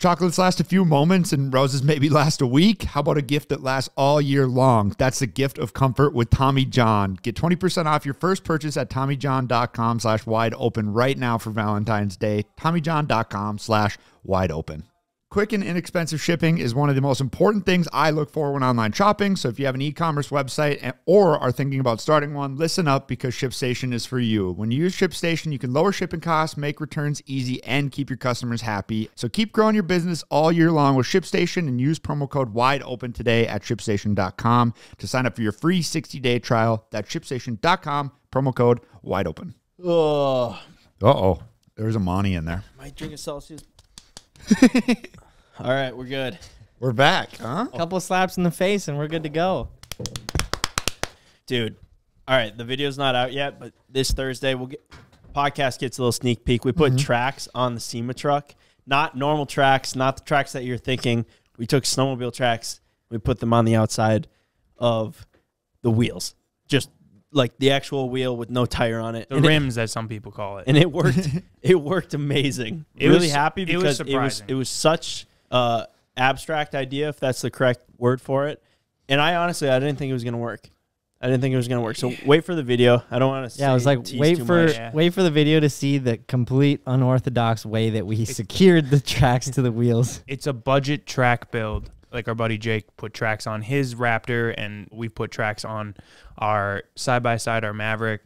Chocolates last a few moments and roses maybe last a week. How about a gift that lasts all year long? That's the gift of comfort with Tommy John. Get 20% off your first purchase at TommyJohn.com slash wide open right now for Valentine's Day. TommyJohn.com slash wide open. Quick and inexpensive shipping is one of the most important things I look for when online shopping. So if you have an e-commerce website or are thinking about starting one, listen up because ShipStation is for you. When you use ShipStation, you can lower shipping costs, make returns easy, and keep your customers happy. So keep growing your business all year long with ShipStation and use promo code WIDE OPEN today at ShipStation.com to sign up for your free 60-day trial. That's ShipStation.com, promo code WIDE OPEN. Oh, Uh-oh. There's a money in there. might drink a Celsius. All right, we're good. We're back, huh? couple slaps in the face and we're good to go. dude. All right, the video's not out yet, but this Thursday we'll get podcast gets a little sneak peek. We put mm-hmm. tracks on the SEMA truck, not normal tracks, not the tracks that you're thinking. We took snowmobile tracks, we put them on the outside of the wheels, just like the actual wheel with no tire on it. The And it- rims, as some people call it. and it worked. it worked amazing. It really was- happy it was because it was it was such uh abstract idea, if that's the correct word for it. And I honestly, I didn't think it was gonna work. I didn't think it was gonna work. So wait for the video. I don't want to. Yeah, I was like, wait for Much. Yeah. wait for the video to see the complete unorthodox way that we secured the tracks to the wheels. it's a budget track build. Like our buddy Jake put tracks on his Raptor, and we put tracks on our side by side, our Maverick.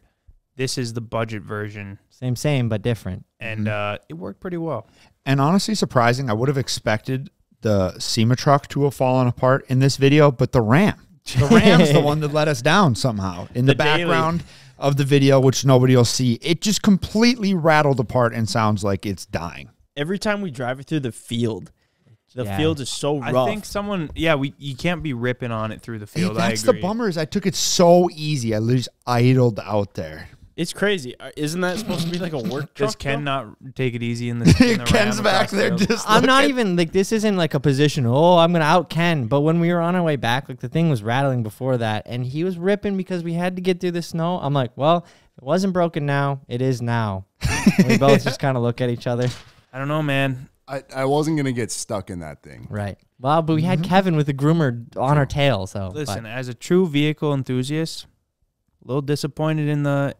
This is the budget version, Same, same, but different. and uh, it worked pretty well. And honestly, surprising. I would have expected the SEMA truck to have fallen apart in this video, but the Ram, the Ram's the one that let us down somehow in the, The daily. background of the video, which nobody will see. It just completely rattled apart and sounds like it's dying. Every time we drive it through the field, the Yeah. field is so rough. I think someone, yeah, we you can't be ripping on it through the Hey, field. I that's the agree. bummer is I took it so easy. I just idled out there. It's crazy. Uh, Isn't that supposed to be like a work truck? Does Ken though? not take it easy in the, in the Ken's back across the there field? just. I'm not even like this isn't like a position. Oh, I'm gonna out Ken. But when we were on our way back, like the thing was rattling before that, and he was ripping because we had to get through the snow. I'm like, well, it wasn't broken now. It is now. We both just kind of look at each other. I don't know, man. I, I wasn't gonna get stuck in that thing. Right. Well, but we had Kevin with the groomer on our tail. So but- Listen, as a true vehicle enthusiast, a little disappointed in the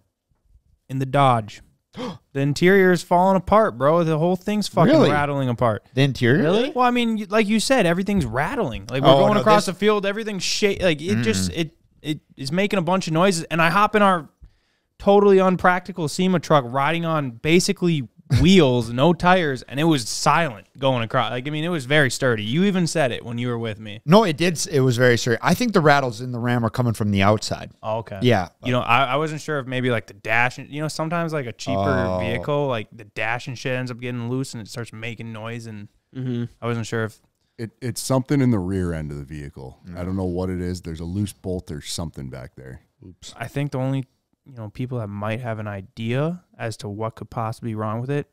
in the Dodge. the interior is falling apart, bro. The whole thing's fucking Really? rattling apart. the interior. Really? Well, I mean, like you said, everything's rattling. Like we're Oh, going no, across this- the field, everything's shake. Like it just mm. it it is making a bunch of noises, and I hop in our totally unpractical SEMA truck, riding on basically wheels, no tires, and it was silent going across. Like I mean, it was very sturdy. You even said it when you were with me. No, it did. It was very serious. I think the rattles in the Ram are coming from the outside. Oh, okay. Yeah. You know, I, I wasn't sure if maybe like the dash, and you know, sometimes like a cheaper Oh. vehicle, like the dash and shit ends up getting loose and it starts making noise, and Mm-hmm. I wasn't sure if It, it's something in the rear end of the vehicle. I don't know what it is. There's a loose bolt or something back there. Oops. I think the only you know people that might have an idea as to what could possibly be wrong with it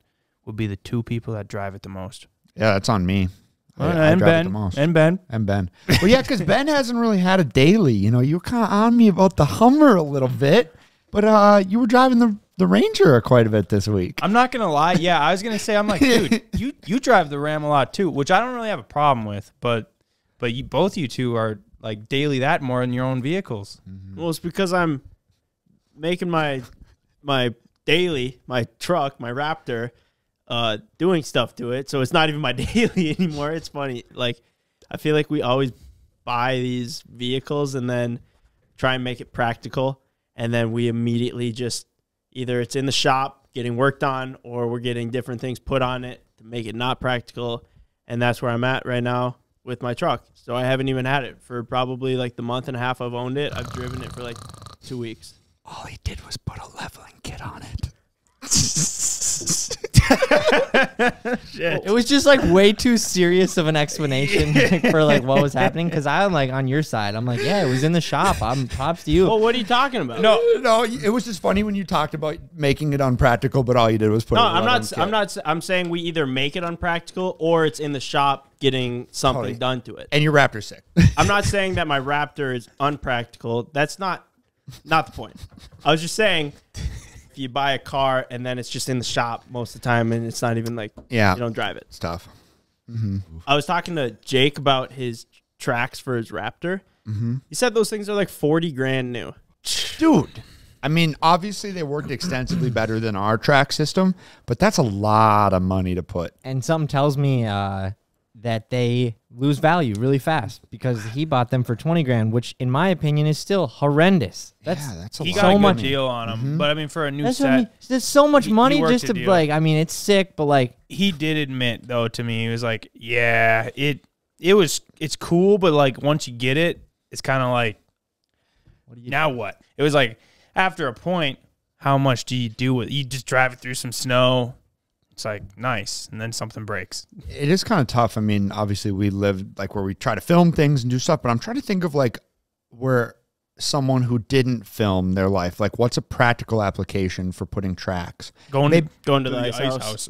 would be the two people that drive it the most. Yeah, that's on me. I- I and drive it Ben the most. and Ben. and Ben. Well, yeah, because Ben hasn't really had a daily. You know, you were kind of on me about the Hummer a little bit, but uh, you were driving the the Ranger quite a bit this week. I'm not gonna lie. Yeah, I was gonna say I'm like, dude, you you drive the Ram a lot too, which I don't really have a problem with, but but you both you two are like daily that more in your own vehicles. Well, it's because I'm making my my daily, my truck, my Raptor, uh, doing stuff to it. So it's not even my daily anymore. It's funny. Like I feel like we always buy these vehicles and then try and make it practical, and then we immediately just either it's in the shop getting worked on, or we're getting different things put on it to make it not practical. And that's where I'm at right now with my truck. So I haven't even had it for probably like the month and a half I've owned it. I've driven it for like two weeks. All he did was put a leveling kit on it. It was just like way too serious of an explanation like, for like what was happening because I'm like on your side. I'm like, yeah, it was in the shop. I'm props to you. Well, what are you talking about? No, no, it was just funny when you talked about making it unpractical, but all you did was put. no, a I'm not. kit. I'm not. I'm saying we either make it unpractical or it's in the shop getting something Totally. done to it. And your Raptor's sick. I'm not saying that my Raptor is unpractical. That's not not the point. I was just saying if you buy a car and then it's just in the shop most of the time and it's not even like Yeah. you don't drive it. It's tough. I was talking to Jake about his tracks for his Raptor. Mm-hmm. He said those things are like forty grand new. Dude. I mean, obviously they worked extensively better than our track system, but that's a lot of money to put. And something tells me uh, that they lose value really fast because he bought them for 20 grand, which in my opinion is still horrendous. That's yeah, that's a He lot. got a So good much- deal on him, mm-hmm. but I mean, for a new that's set, I mean. There's so much He- he money worked just to deal. like. I mean, it's sick, but like, he did admit though to me, he was like, "Yeah, it it was it's cool, but like once you get it, it's kind of like, what do you? now what?" It was like after a point, how much do you do with? You just drive it through some snow. It's like nice, and then something breaks. it is kind of tough. I mean, obviously we live like where we try to film things and do stuff, but I'm trying to think of like where someone who didn't film their life, like what's a practical application for putting tracks? Going Maybe- to Going to the ice house.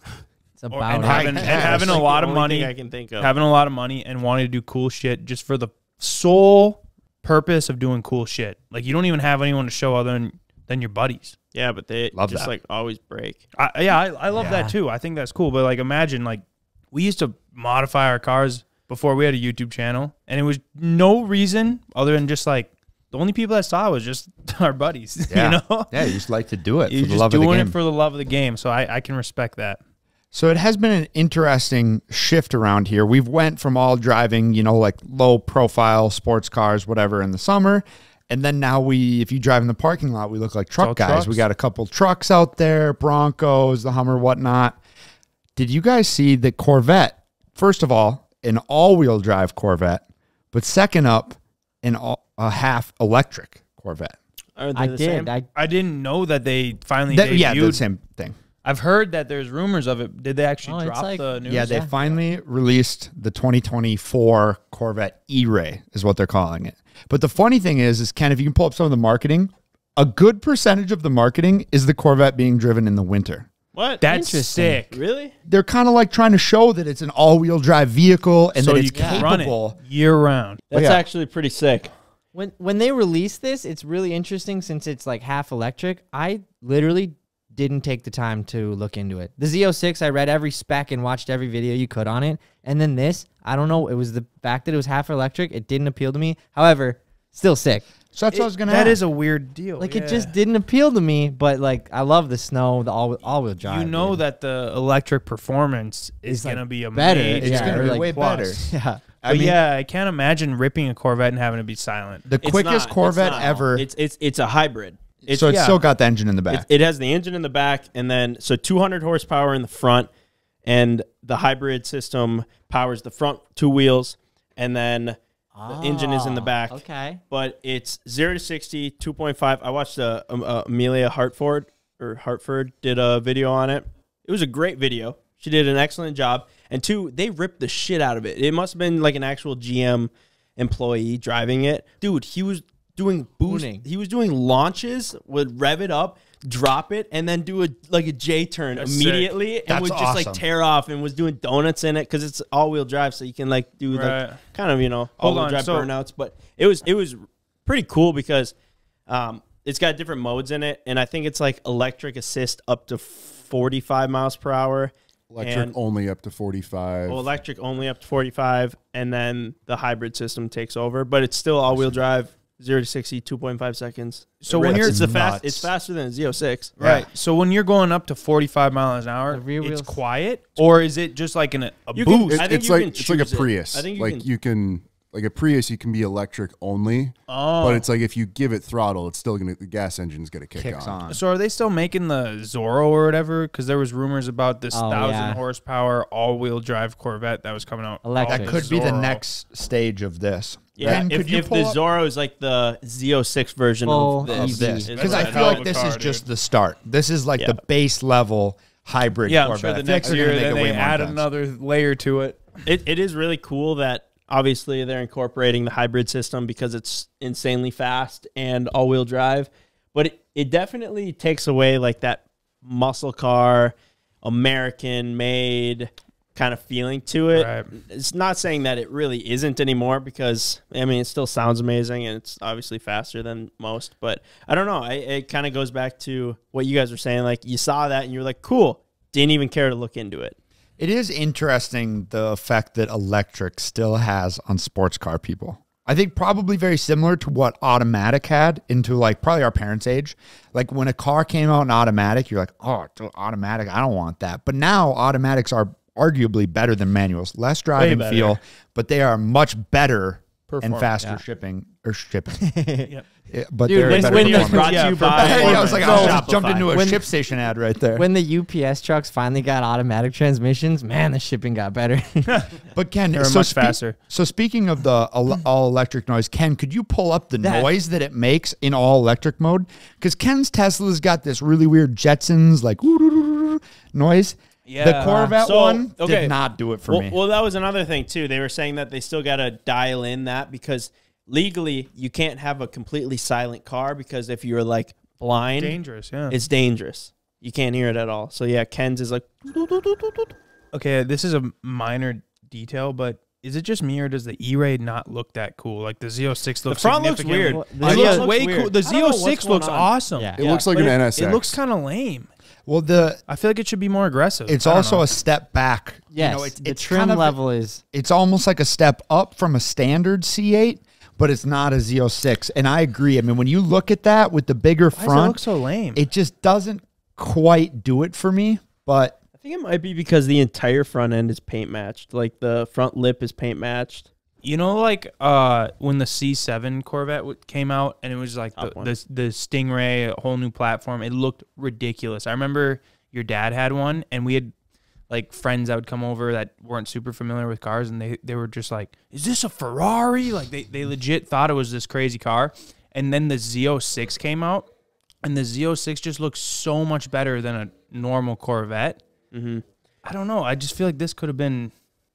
It's Or- about and having, and having a like lot the of money, I can think of. having a lot of money, and wanting to do cool shit just for the sole purpose of doing cool shit. Like you don't even have anyone to show other than than your buddies. yeah, but they Love just that. like always break. I, yeah, I, I love Yeah. that too. I think that's cool. But like, imagine like we used to modify our cars before we had a YouTube channel, and it was no reason other than just like the only people that saw it was just our buddies. Yeah. You know, Yeah, you just like to do it you're for the just love of the doing game. it for the love of the game. So I, I can respect that. So it has been an interesting shift around here. We've went from all driving, you know, like low profile sports cars, whatever, in the summer, and then now we, if you drive in the parking lot, we look like truck all guys. We got a couple trucks out there, Broncos, the Hummer, whatnot. Did you guys see the Corvette? First of all, an all-wheel drive Corvette, but second up, an all, a half electric Corvette. Are they I the did. same? I I didn't know that they finally That- yeah, the same thing. I've heard that there's rumors of it. Did they actually Oh, drop like- the news? Yeah, they Yeah. finally released the 2024 Corvette E-Ray is what they're calling it. But the funny thing is, is Ken, if you can pull up some of the marketing, a good percentage of the marketing is the Corvette being driven in the winter. what? That's Interesting. sick. really? They're kind of like trying to show that it's an all-wheel drive vehicle and so that it's can run capable. it year round. That's yeah. actually pretty sick. when when they release this, it's really interesting since it's like half electric. I literally didn't take the time to look into it. The Z06, I read every spec and watched every video you could on it. And then this, I don't know, it was the fact that it was half electric. It didn't appeal to me. However, still sick. So that's what I was gonna. That ask. is a weird deal. Like yeah. it just didn't appeal to me, but like I love the snow, the all all wheel drive. you know dude. that the electric performance is It's, like, going to be a better. major It's gonna be like, way plus. better. Yeah. I mean, yeah, I can't imagine ripping a Corvette and having to be silent. the It's quickest not- Corvette not. ever. It's it's it's a hybrid. It's, so it's yeah. still got the engine in the back. it has the engine in the back, and then so 200 horsepower in the front, and the hybrid system powers the front two wheels, and then the engine is in the Oh, back. Okay. But it's zero to 60, 2.5. I watched uh, um, uh, Emelia Hartford or Hartford did a video on it. It was a great video. She did an excellent job. And two, they ripped the shit out of it. It must have been like an actual GM employee driving it. Dude, he was doing boost. Booning. He was doing launches, would rev it up, drop it, and then do a like a J turn That's sick. immediately, and That's would just like tear off and was doing donuts in it because it's all wheel drive, so you can like do Right. like kind of you know all wheel drive so- burnouts. But it was it was pretty cool because um, it's got different modes in it, and I think it's like electric assist up to forty five miles per hour. Electric and- only up to 45. Well, electric only up to 45, and then the hybrid system takes over. But it's still all wheel drive, zero to 60, 2.5 seconds. So It when you're- it's the fast, Nuts. it's faster than a Z06. Right. So when you're going up to 45 miles an hour, The rear it's wheels- quiet, or is it just like an, a You can- boost? It- I think it's you like can it's like a choose it. Prius. I think you like can- you can like a Prius, you can be electric only, oh, but it's like if you give it throttle, it's still gonna the gas engine's gonna kick Kicks on. on. So are they still making the Zora or whatever? Because there was rumors about this Oh, thousand yeah. horsepower all-wheel drive Corvette that was coming out. Electric. That called could be the Zora. next stage of this. Yeah, Ben, if, could you if pull the up- Zora is like the Z06 version Full of oh, of this, this because I I a feel like this car, is dude. just the start. This is like Yeah. the base level hybrid. Yeah, I'm Corvette. sure I the feel like next they're year gonna make then it way they more add intense. another layer to it. it, it is really cool that obviously they're incorporating the hybrid system because it's insanely fast and all-wheel drive but it, it definitely takes away like that muscle car american made kind of feeling to it Right. it's not saying that it really isn't anymore because i mean it still sounds amazing and it's obviously faster than most but i don't know I, it kind of goes back to what you guys were saying like you saw that and you were like cool didn't even care to look into it It is interesting the effect that electric still has on sports car people. I think probably very similar to what automatic had into like probably our parents' age. Like when a car came out in automatic, you're like, oh, automatic. I don't want that. But now automatics are arguably better than manuals, less driving better. feel, but they are much better and faster yeah. shipping or shipping. Yep. Yeah, but Dude, they're when- better when the- performance. brought to Yeah, you for- by Hey, I was like, I just jumped into a When- ShipStation ad right there. When the UPS trucks finally got automatic transmissions, man, the shipping got better. But Ken, They're so much spe- faster. So speaking of the al- all electric noise, Ken, could you pull up the That- noise that it makes in all electric mode? Because Ken's Tesla's got this really weird Jetsons like noise. The Yeah. Corvette So, one okay. did not do it for well, me. well, that was another thing too. They were saying that they still got to dial in that because legally you can't have a completely silent car because if you're like blind, Dangerous, yeah. it's dangerous. You can't hear it at all. So yeah, Ken's is like okay, this is a minor detail, but is it just me or does the E-Ray not look that cool? Like the Z06 looks the front looks weird. Well, It the looks Z- way weird. cool. The I don't know oh what's Z06 going looks on. awesome. Yeah. It looks like but an it- NSX. It looks kind of lame. Well, the I feel like it should be more aggressive. it's also know. a step back. yes, you know, it's, the it's trim kind of- level is It's almost like a step up from a standard C8, but it's not a Z06. And I agree. I mean, when you look at that with the bigger Why does it front, look so lame. it just doesn't quite do it for me. But I think it might be because the entire front end is paint matched. Like the front lip is paint matched. You know, like uh, when the C7 Corvette w- came out, and it was like the, one. the the Stingray, a whole new platform. It looked ridiculous. I remember your dad had one, and we had like friends that would come over that weren't super familiar with cars, and they they were just like, "Is this a Ferrari?" Like they they legit thought it was this crazy car. And then the Z06 came out, and the Z06 just looks so much better than a normal Corvette. Mm-hmm. I don't know. I just feel like this could have been.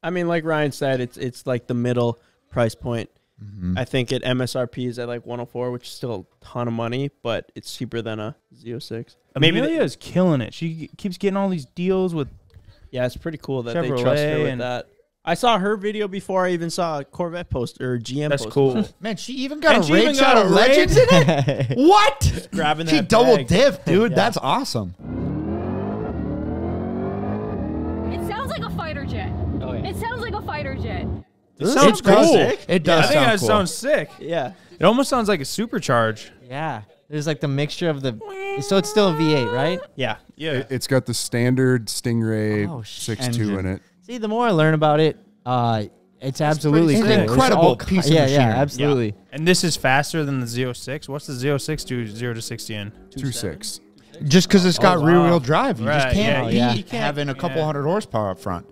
I mean, like Ryan said, it's it's like the middle price point. Mm-hmm. I think at MSRP is at like 104, which is still a ton of money, but it's cheaper than a Z06. Maybe Emelia is killing it. She keeps getting all these deals with Yeah, it's pretty cool that they trust her with and- that. I saw her video before I even saw a Corvette post or GM. That's post cool. man, she even got And a she raid even shot got of legends in it. what? Grabbing She double bag. dipped, dude. Yeah. That's awesome. It sounds like a fighter jet. Oh, yeah. It sounds like a fighter jet. It sounds does. cool. It does. Yeah, does I think sound that cool. sounds sick. Yeah, It almost sounds like a supercharge. yeah. There's like the mixture of the so it's still a V8, right? yeah. Yeah. It- It's got the standard Stingray Oh, sh- 6.2 in it. See, the more I learn about it, uh, it's absolutely It's an cool. It's incredible all- piece of yeah, machinery. Yeah, absolutely. And this is faster than the Z06. What's the Z06 do 0 to 60 in? 2.6. Just because it's got Oh, rear wheel drive, you just can't yeah, beat yeah. You can't- having a couple yeah. hundred horsepower up front.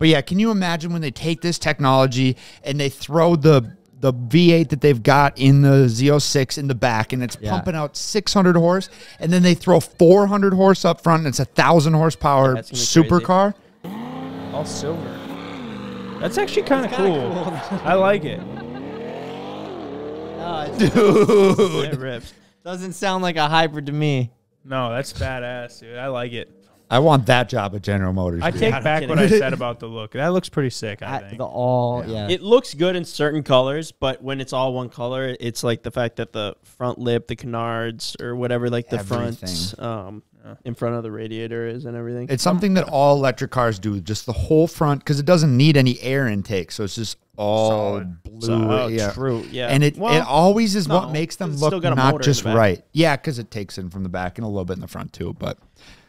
But yeah, can you imagine when they take this technology and they throw the the V8 that they've got in the Z06 in the back and it's Yeah. pumping out 600 horse, and then they throw 400 horse up front and it's a thousand horsepower That's gonna crazy. supercar. All silver. That's actually kind of cool. I like it. Ah, dude, It rips. Doesn't sound like a hybrid to me. No, that's badass, dude. I like it. I want that job at General Motors. I take back what I said about the look. That looks pretty sick, I I- think. the all, yeah. It looks good in certain colors, but when it's all one color, it's like the fact that the front lip, the canards, or whatever, like the front, Everything. um, in front of the radiator is and everything. It's something that all electric cars do, just the whole front, because it doesn't need any air intake, so it's just all Solid. blue. So, oh, yeah, true. Yeah, and it Well, it always is what makes them look still got a not just the right. Yeah, because it takes in from the back and a little bit in the front too. But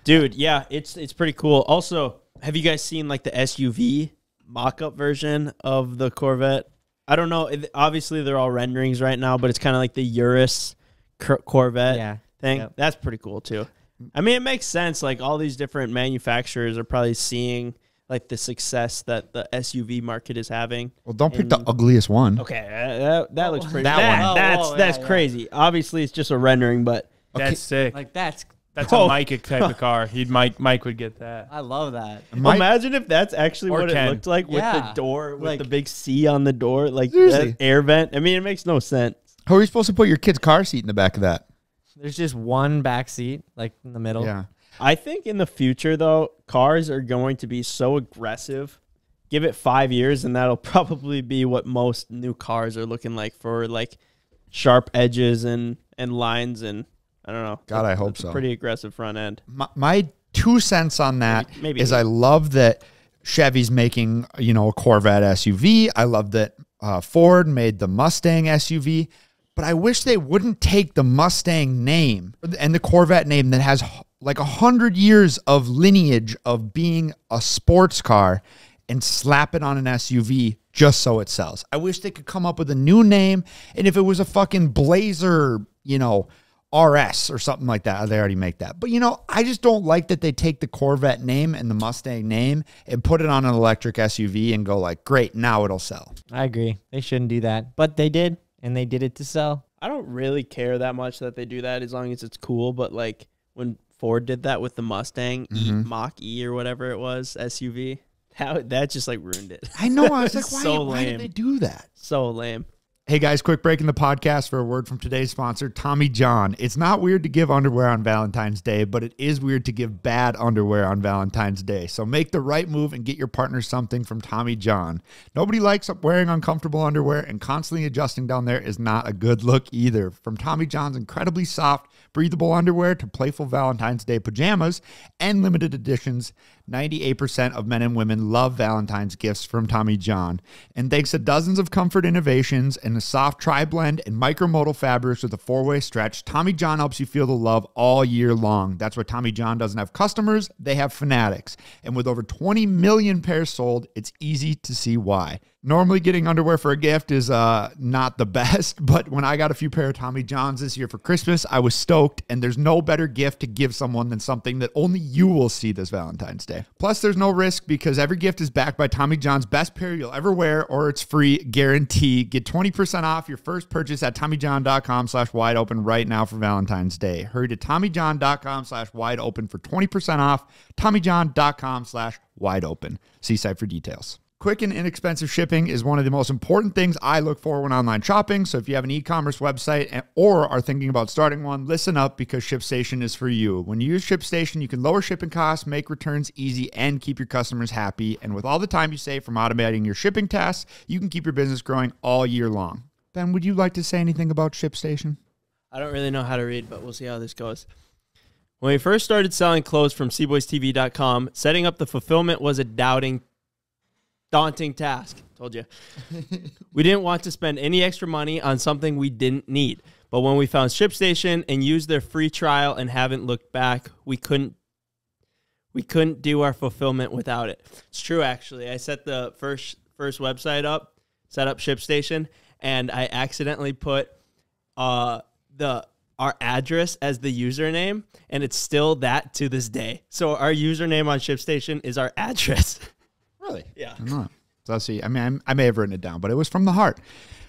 Dude, yeah, it's it's pretty cool. Also, have you guys seen like the SUV mock-up version of the Corvette? I don't know. it- Obviously, they're all renderings right now, but it's kind of like the Urus Cor- Corvette Yeah. thing. Yep. That's pretty cool too. I mean, it makes sense. Like all these different manufacturers are probably seeing like the success that the SUV market is having. well, don't pick the ugliest one. Okay, uh, that, that looks pretty. That That one. That's Oh, whoa, that's yeah, yeah. crazy. Obviously, it's just a rendering, but that's sick. Like that's, that's Oh. a Mike type of car. He'd Mike Mike would get that. I love that. My- Imagine if that's actually what Ken. it looked like with Yeah. the door, with Like- the big C on the door, like that air vent. I mean, it makes no sense. How are you supposed to put your kid's car seat in the back of that? There's just one back seat, like in the middle. Yeah, I think in the future, though, cars are going to be so aggressive. Give it five years, and that'll probably be what most new cars are looking like for like sharp edges and and lines and I don't know. God, I hope so. Pretty aggressive front end. my, my two cents on that is Maybe- maybe. I love that Chevy's making, you know, a Corvette SUV. I love that uh, Ford made the Mustang SUV. But I wish they wouldn't take the Mustang name and the Corvette name that has like a hundred years of lineage of being a sports car and slap it on an SUV just so it sells. I wish they could come up with a new name. And if it was a fucking Blazer, you know, RS or something like that, they already make that. But you know, I just don't like that they take the Corvette name and the Mustang name and put it on an electric SUV and go like, great, now it'll sell. I agree. They shouldn't do that, but they did, and they did it to sell. I don't really care that much that they do that as long as it's cool. But like when Ford did that with the Mustang E mm-hmm. Mach E or whatever it was SUV, that that just like ruined it. I know. I was like, why, So why did they do that? so lame. Hey guys, quick break in the podcast for a word from today's sponsor, Tommy John. It's not weird to give underwear on Valentine's Day, but it is weird to give bad underwear on Valentine's Day. So make the right move and get your partner something from Tommy John. Nobody likes up wearing uncomfortable underwear, and constantly adjusting down there is not a good look either. From Tommy John's incredibly soft, breathable underwear to playful Valentine's Day pajamas and limited editions, 98% of men and women love Valentine's gifts from Tommy John. And thanks to dozens of comfort innovations and a soft tri blend and micromodal fabrics with a four way stretch, Tommy John helps you feel the love all year long. That's why Tommy John doesn't have customers, they have fanatics. And with over 20 million pairs sold, it's easy to see why. Normally, getting underwear for a gift is uh, not the best, but when I got a few pair of Tommy Johns this year for Christmas, I was stoked. And there's no better gift to give someone than something that only you will see this Valentine's Day. Plus, there's no risk because every gift is backed by Tommy John's best pair you'll ever wear, or it's free guarantee. Get 20% off your first purchase at TommyJohn.com slash wide open right now for Valentine's Day. Hurry to TommyJohn.com slash wide open for 20% off. TommyJohn.com slash wide open. See site for details. Quick and inexpensive shipping is one of the most important things I look for when online shopping. So if you have an e-commerce website or are thinking about starting one, listen up because ShipStation is for you. When you use ShipStation, you can lower shipping costs, make returns easy, and keep your customers happy. And with all the time you save from automating your shipping tasks, you can keep your business growing all year long. Ben, would you like to say anything about ShipStation? I don't really know how to read, but we'll see how this goes. When we first started selling clothes from cboystv.com, setting up the fulfillment was a doubting, daunting task. Told you. we didn't want to spend any extra money on something we didn't need. But when we found ShipStation and used their free trial and haven't looked back, we couldn't we couldn't do our fulfillment without it. It's true actually. I set the first first website up, set up ShipStation, and I accidentally put uh the our address as the username and it's still that to this day. So our username on ShipStation is our address. Really? yeah. I'm not. So let's see. I mean, I'm, I may have written it down, but it was from the heart.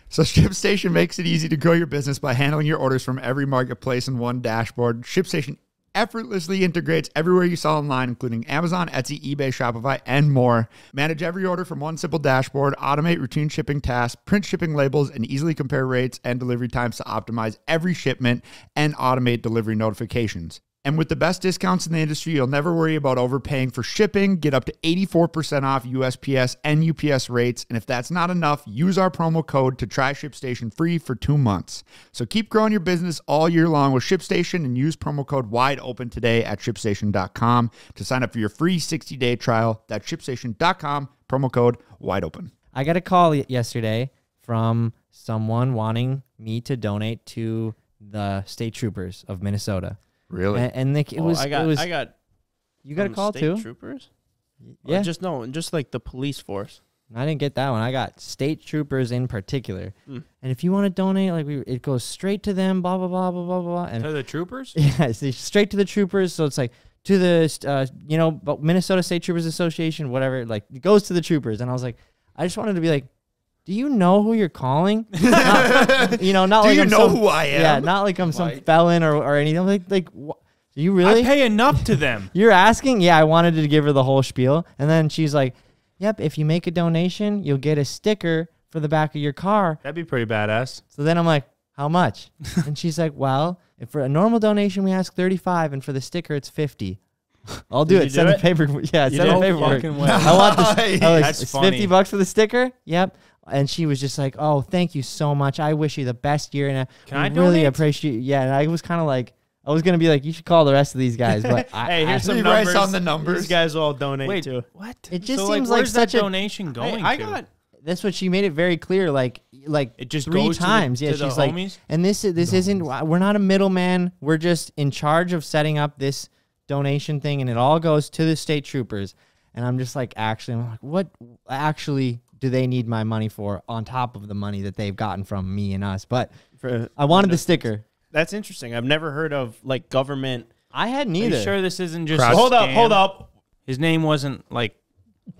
So ShipStation makes it easy to grow your business by handling your orders from every marketplace in one dashboard. ShipStation effortlessly integrates everywhere you sell online, including Amazon, Etsy, eBay, Shopify, and more. Manage every order from one simple dashboard, automate routine shipping tasks, print shipping labels, and easily compare rates and delivery times to optimize every shipment and automate delivery notifications. And with the best discounts in the industry, you'll never worry about overpaying for shipping. Get up to 84% off USPS and UPS rates. And if that's not enough, use our promo code to try ShipStation free for two months. So keep growing your business all year long with ShipStation and use promo code wide open today at ShipStation.com to sign up for your free 60 day trial. That's ShipStation.com, promo code wide open. I got a call yesterday from someone wanting me to donate to the state troopers of Minnesota. Really? And, and like, it Oh, was, I got it was, I got you got a call state too? Troopers? Yeah. Or just no, just like the police force. I didn't get that one. I got state troopers in particular. Mm. And if you want to donate, like we, it goes straight to them, blah blah blah blah blah blah. And To the troopers? yeah, it's it's straight to the troopers. So it's like to the uh, you know but Minnesota State Troopers Association, whatever. Like it goes to the troopers. And I was like, I just wanted to be like, do you know who you're calling? Not- you know, not Do like you I'm know some, who I am? Yeah, not like I'm some felon or, or anything. I'm like like, wha- you really? I pay enough to them. You're asking? Yeah, I wanted to give her the whole spiel. And then she's like, Yep, if you make a donation, you'll get a sticker for the back of your car. That'd be pretty badass. So then I'm like, How much? and she's like, Well, if for a normal donation we ask 35 and for the sticker it's 50. I'll do Did it. send do the it? paper. Yeah, You send the paperwork. I want this. Like, That's it's funny. 50 bucks for the sticker? Yep. And she was just like, "Oh, thank you so much. I wish you the best year, and I Can I really donate? appreciate." Yeah, and I was kind of like, I was gonna be like, you should call the rest of these guys, but I, Hey, here's I- some He numbers. on the numbers. These guys all donate Wait, too. what? It just so, seems like, like where's that such a- donation going I to? got that's what she made it very clear. Like, like It just three goes to the- times. yeah, to the she's like, homies? and this is this isn't. We're not a middleman. We're just in charge of setting up this donation thing, and it all goes to the state troopers. And I'm just like, actually, I'm like, what actually do they need my money for on top of the money that they've gotten from me and us? But for, I wanted the sticker. That's interesting. I've never heard of like government. I had Are neither. you sure this isn't just Crowd- a Hold up, scam? hold up. His name wasn't like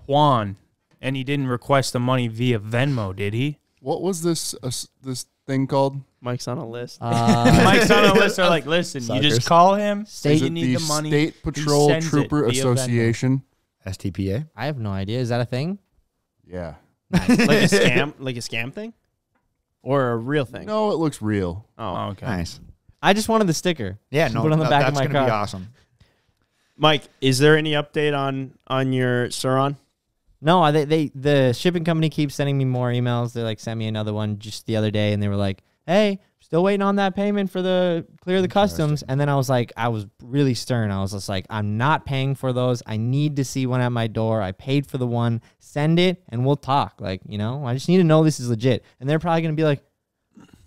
Juan, and he didn't request the money via Venmo, did he? What was this uh, this thing called? Mike's on a list. Uh, Mike's on a list. Are like, listen, you just call him. State- you need the, the, money. State Patrol Trooper via Venmo. Association? STPA. I have no idea. Is that a thing? Yeah. Like a scam, like a scam thing, or a real thing. No, it looks real. Oh, Oh, okay. Nice. I just wanted the sticker. Yeah, no, put it on the no, back of that's my gonna be car. awesome. Mike, is there any update on on your Sur-Ron? No, I- they, they the shipping company keeps sending me more emails. They like sent me another one just the other day, and they were like, "Hey, still waiting on that payment for the clear the customs." And then I was like, I was really stern. I was just like, "I'm not paying for those. I need to see one at my door. I paid for the one. Send it, and we'll talk. Like, you know, I just need to know this is legit." And they're probably gonna be like,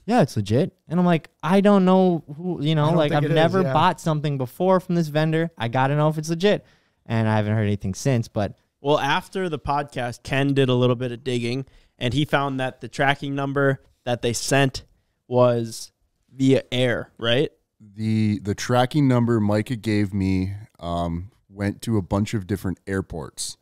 "Yeah, it's legit." And I'm like, I don't know who, you know, like I've it is, never yeah. bought something before from this vendor. I gotta know if it's legit. And I haven't heard anything since, but Well, after the podcast, Ken did a little bit of digging, and he found that the tracking number that they sent was via air, right? The the tracking number Micah gave me um, went to a bunch of different airports,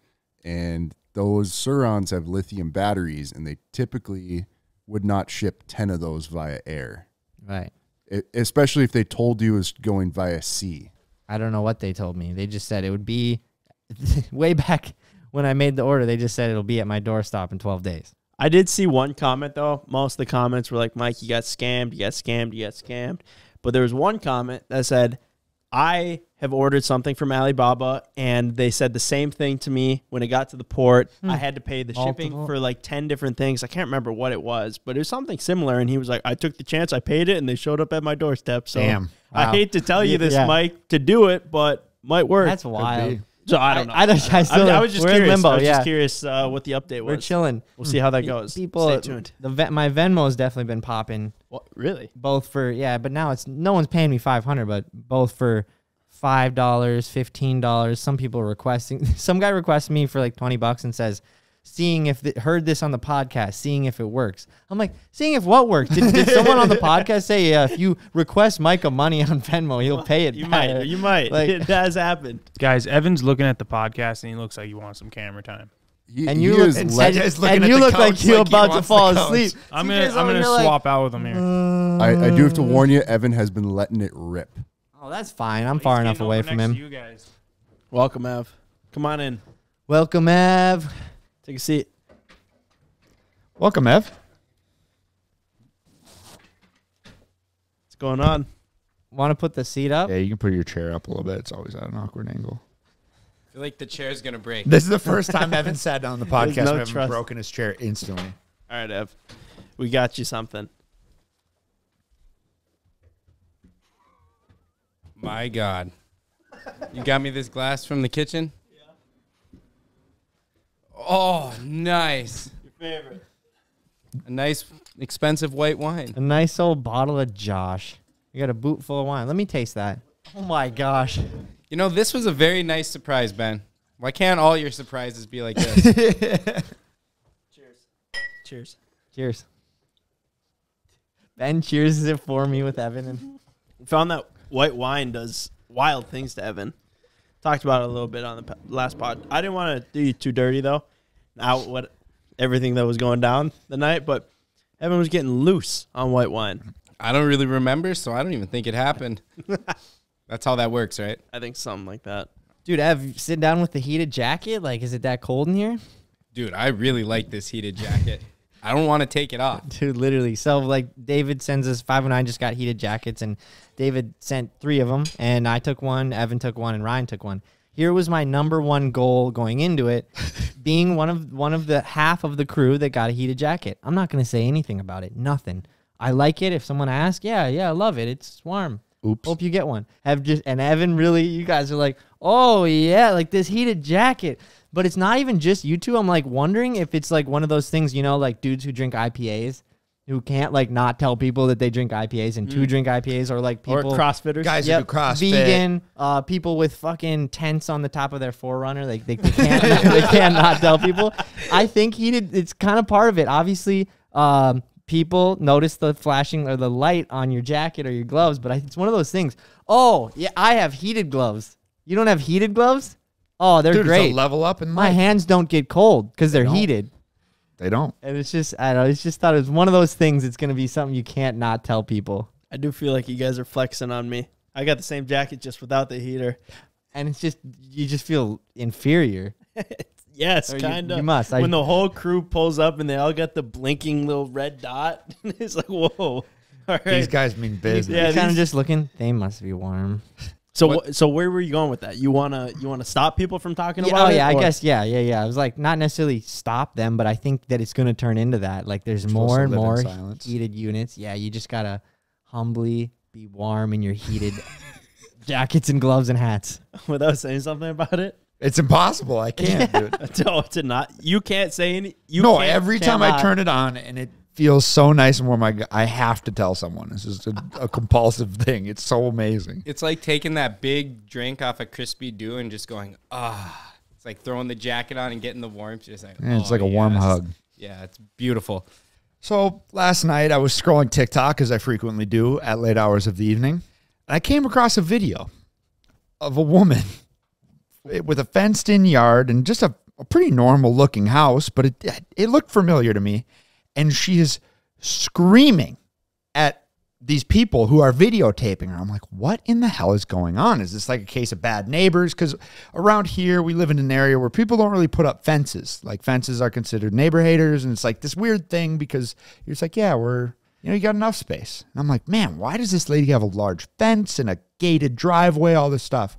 and those Sur-Rons have lithium batteries, and they typically would not ship ten of those via air, right. E- especially if they told you it was going via sea. I don't know what they told me. They just said it would be way back when I made the order. They just said it'll be at my doorstep in 12 days. I did see one comment though. Most of the comments were like, "Mike, you got scammed. You got scammed. You got scammed." But there was one comment that said, "I have ordered something from Alibaba, and they said the same thing to me when it got to the port. Hmm. I had to pay the shipping Multiple. for like ten different things. I can't remember what it was, but it was something similar." And he was like, "I took the chance. I paid it, and they showed up at my doorstep." So Damn. I hate to tell you this, yeah. Mike, to do it, but might work. That's wild. So I don't know. I, don't, I, still, I, I was just we're in curious. limbo. I was yeah. just curious uh, what the update was. We're chilling. We'll see how that goes. People, Stay tuned. The Ve- my Venmo's definitely been popping What, really? both for yeah, but now it's no one's paying me 500, but both for five dollars, fifteen dollars. Some people requesting. Some guy requested me for like 20 bucks and says. Seeing if it heard this on the podcast, seeing if it works. I'm like, seeing if what works. Did, did someone on the podcast say, yeah, if you request Micah money on Venmo, he'll pay it You back? might. You might. Like- it has happened. Guys, Evan's looking at the podcast and he looks like he wants some camera time. He, And you look- and let- said- Just and you look like you're like about to fall asleep. I'm gonna I'm gonna here like, swap out with him here. I, I do have to warn you, Evan has been letting it rip. Oh, that's fine. I'm far enough away from him. You guys. Welcome, Ev. Come on in. Welcome, Ev. Take a seat. Welcome, Ev. What's going on? Want to put the seat up? Yeah, you can put your chair up a little bit. It's always at an awkward angle. I feel like the chair's gonna break. This is the first time Evan sat down on the podcast. no we haven't trust. broken his chair instantly. All right, Ev. We got you something. My God, you got me this glass from the kitchen. Yeah. Oh, nice. Your favorite. A nice, expensive white wine. A nice old bottle of Josh. You got a boot full of wine. Let me taste that. Oh my gosh. You know, this was a very nice surprise, Ben. Why can't all your surprises be like this? Cheers. Cheers. Cheers. Ben cheers it for me with Evan. And Found that white wine does wild things to Evan. Talked about it a little bit on the last pod. I didn't want to do you too dirty though. out what everything that was going down the night, but Evan was getting loose on white wine. I don't really remember, so I don't even think it happened. That's how that works, right? I think something like that. dude, Ev, you sit down with the heated jacket. Like, is it that cold in here? Dude, I really like this heated jacket. I don't want to take it off. Dude, literally. So, like, David sends us 509 just got heated jackets, and David sent three of them, and I took one, Evan took one, and Ryan took one. Here was my number one goal going into it, being one of one of the half of the crew that got a heated jacket. I'm not gonna say anything about it. Nothing. I like it. If someone asks, yeah, yeah, I love it. It's warm. Oops. Hope you get one. Have just and Evan really, you guys are like, oh yeah, like this heated jacket. But it's not even just you two. I'm like wondering if it's like one of those things, you know, like dudes who drink IPAs who can't like not tell people that they drink IPAs and two drink IPAs or like or people CrossFitters. Guys Yep, who do CrossFit. vegan, uh, people with fucking tents on the top of their 4Runner. Like they, they can't they can't tell people. I think he did. It's kind of part of it. Obviously, um, people notice the flashing or the light on your jacket or your gloves, but I, it's one of those things. Oh yeah, I have heated gloves. You don't have heated gloves? Oh, they're Dude, it's great. a level up in My life. hands don't get cold because they're don't. heated. They don't. And it's just I don't know. It's just thought it was one of those things. It's gonna be something you can't not tell people. I do feel like you guys are flexing on me. I got the same jacket just without the heater. and it's just you just feel inferior. Yes, Or you- kind of. you must. I- when the whole crew pulls up and they all got the blinking little red dot, it's like, whoa. All right. These guys mean business. Yeah, kind of these- just looking. They must be warm. So, wh- so where were you going with that? You wanna, you wanna stop people from talking Yeah, about oh it? yeah, I guess yeah, yeah, yeah. I was like not necessarily stop them, but I think that it's going to turn into that. Like there's supposed more and more heated units. Yeah, you just gotta humbly be warm in your heated jackets and gloves and hats. without saying something about it. It's impossible. I can't, dude. No, to not. You can't say any. You no, can't- every time I turn it on and it feels so nice and warm, I, I have to tell someone. This is a, a compulsive thing. It's so amazing. It's like taking that big drink off a crispy dew and just going, ah. It's like throwing the jacket on and getting the warmth. Just like, Yeah, it's "Oh, like a warm hug. Yeah, it's beautiful. So last night I was scrolling TikTok as I frequently do at late hours of the evening, and I came across a video of a woman with a fenced-in yard and just a, a pretty normal-looking house, but it it looked familiar to me, and she is screaming at these people who are videotaping her. I'm like, what in the hell is going on? Is this like a case of bad neighbors? Because around here, we live in an area where people don't really put up fences. Like fences are considered neighbor haters, and it's like this weird thing because you're just like, yeah, we're you know, you got enough space. And I'm like, man, why does this lady have a large fence and a gated driveway, all this stuff?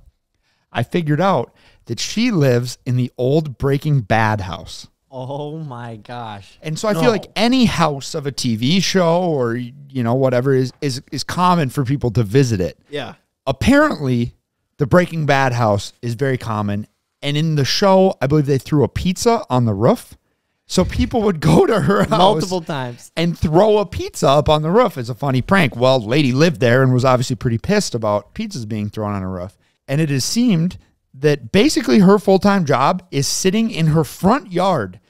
I figured out that she lives in the old Breaking Bad house. Oh my gosh! And so I feel like any house of a TV show or you know whatever is is is common for people to visit it. Yeah. Apparently, the Breaking Bad house is very common, and in the show, I believe they threw a pizza on the roof, so people would go to her house Multiple times. and throw a pizza up on the roof as a funny prank. Well, lady lived there and was obviously pretty pissed about pizzas being thrown on her roof, and it has seemed that basically her full time job is sitting in her front yard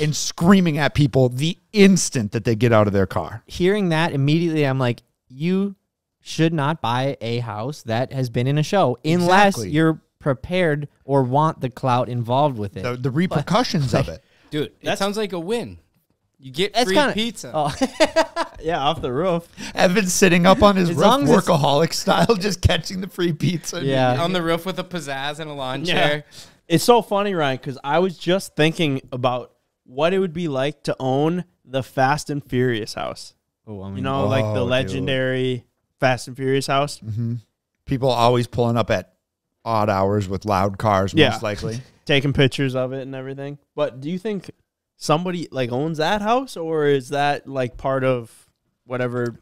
and screaming at people the instant that they get out of their car. Hearing that immediately, I'm like, you should not buy a house that has been in a show unless Exactly. you're prepared or want the clout involved with it. The, the repercussions of it. Dude, that sounds like a win. You get free kinda- pizza. Oh, Yeah, off the roof. Evan's sitting up on his As roof, long as it's- workaholic style, just catching the free pizza. Yeah. On the roof with a pizzazz and a lawn Yeah. chair. It's so funny, Ryan, because I was just thinking about what it would be like to own the Fast and Furious house. Oh, I mean, You know, like Oh, the dude. legendary Fast and Furious house. Mm-hmm. People always pulling up at odd hours with loud cars, Yeah. most likely. taking pictures of it and everything. But do you think somebody like owns that house, or is that like part of whatever?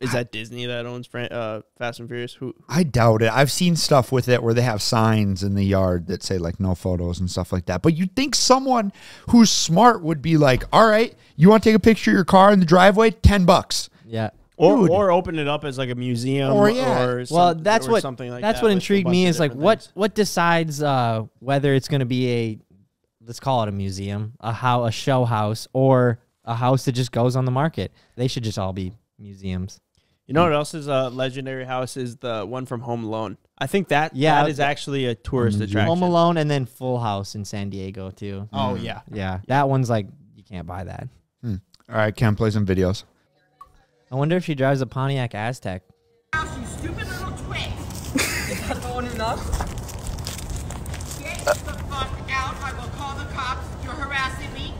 Is that Disney that owns Fran- uh, Fast and Furious? Who? I doubt it. I've seen stuff with it where they have signs in the yard that say like no photos and stuff like that. But you'd think someone who's smart would be like, all right, you want to take a picture of your car in the driveway? 10 bucks. yeah. Or, Dude. or open it up as like a museum, Or, or, yeah. some- Well, that's or what something like that's that what intrigued me is like what things. what decides uh, whether it's going to be a let's call it a museum, a how a show house, or a house that just goes on the market. They should just all be museums. You know what else is a legendary house? Is the one from Home Alone? I think that Yeah, that is actually a tourist Mhm. attraction. Home Alone and then Full House in San Diego too. Oh mm. yeah, Yeah, that one's like you can't buy that. Hmm. All right, Cam, play some videos. I wonder if she drives a Pontiac Aztek. You stupid little twig. Is that going enough? Get the fuck out. I will call the cops. You're harassing me.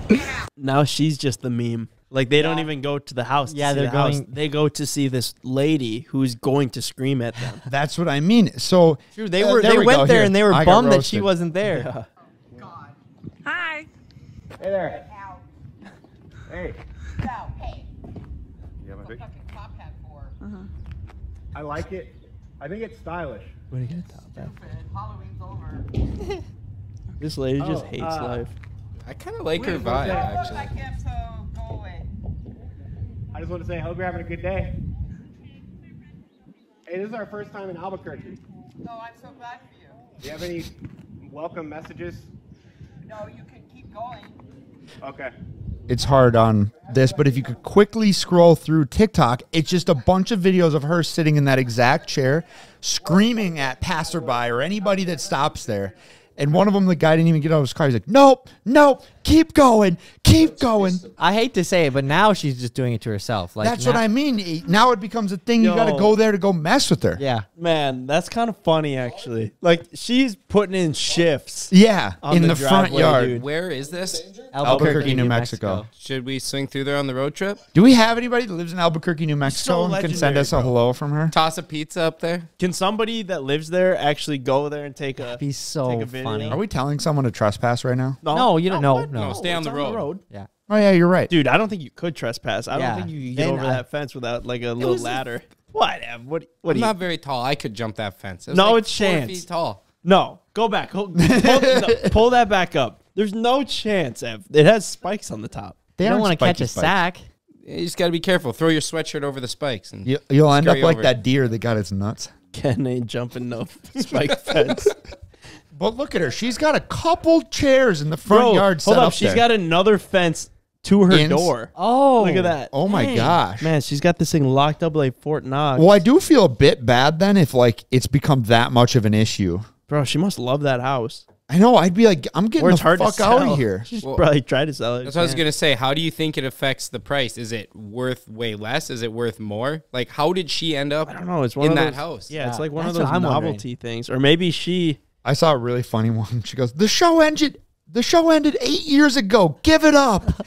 Now she's just the meme. Like they don't even go to the house. to Yeah, see they're the house. going- They go to see this lady who's going to scream at them. That's what I mean. So True, they uh, were they we went go. there Here, and they were I bummed that she wasn't there. God. Hi. Hey there. Out. Hey. No, hey. You have a fucking top hat for. I like it. I think it's stylish. What are you gonna top that? Halloween's over. This lady just Oh, hates uh, life. I kind of like her Wait, vibe, what's Look, I actually. can't so go away. I just want to say, I hope you're having a good day. Hey, this is our first time in Albuquerque. No, I'm so glad for you. Do you have any welcome messages? No, you can keep going. Okay. it's hard on this, but if you could quickly scroll through TikTok, it's just a bunch of videos of her sitting in that exact chair, screaming at passerby or anybody that stops there. And one of them, the guy didn't even get out of his car. He's like, "Nope, nope, keep going, keep going." I hate to say it, but now she's just doing it to herself. Like That's what I mean. Now it becomes a thing. You got to go there to go mess with her. Yeah. Man, that's kind of funny, actually. Like, she's putting in shifts. Yeah, in the the, front yard. dude. Where is this? Albuquerque, New Mexico. Should we swing through there on the road trip? Do we have anybody that lives in Albuquerque, New Mexico, and can send legendary, us a bro. hello from her? Toss a pizza up there? Can somebody that lives there actually go there and take a Be so take a video? funny. Are we telling someone to trespass right now? No, you don't know. What? No. No, stay on it's the road. Yeah. Oh yeah, you're right. Dude, I don't think you could trespass. I Yeah. don't think you could get Then over I- that fence without like a little was a- ladder. What? Ev? What? What? I'm do you- not very tall. I could jump that fence. It was No, like it's four chance. feet tall. No, go back. Hold, pull, no, pull that back up. There's no chance, Ev. It has spikes on the top. They You don't aren't want to catch spiky a spikes. sack. You just got to be careful. Throw your sweatshirt over the spikes. And You, you'll end up Scurry like over. that deer that got its nuts. Can Ken ain't jumping no spike fence. But look at her. She's got a couple chairs in the front Bro, yard set hold up. up She's there. got another fence to her Ins- door. Oh, Look at that. Oh my Dang. gosh. Man, she's got this thing locked up like Fort Knox. Well, I do feel a bit bad then if like it's become that much of an issue. Bro, she must love that house. I know. I'd be like, I'm getting the it's hard fuck out sell. of here. She's Well, probably tried to sell it. That's what I was gonna say. How do you think it affects the price? Is it worth way less? Is it worth more? Like, how did she end up? I don't know. It's one in of that those, house. Yeah, it's like one of those what I'm wondering. novelty things, or maybe she. I saw a really funny one. She goes, "The show ended. The show ended eight years ago. Give it up."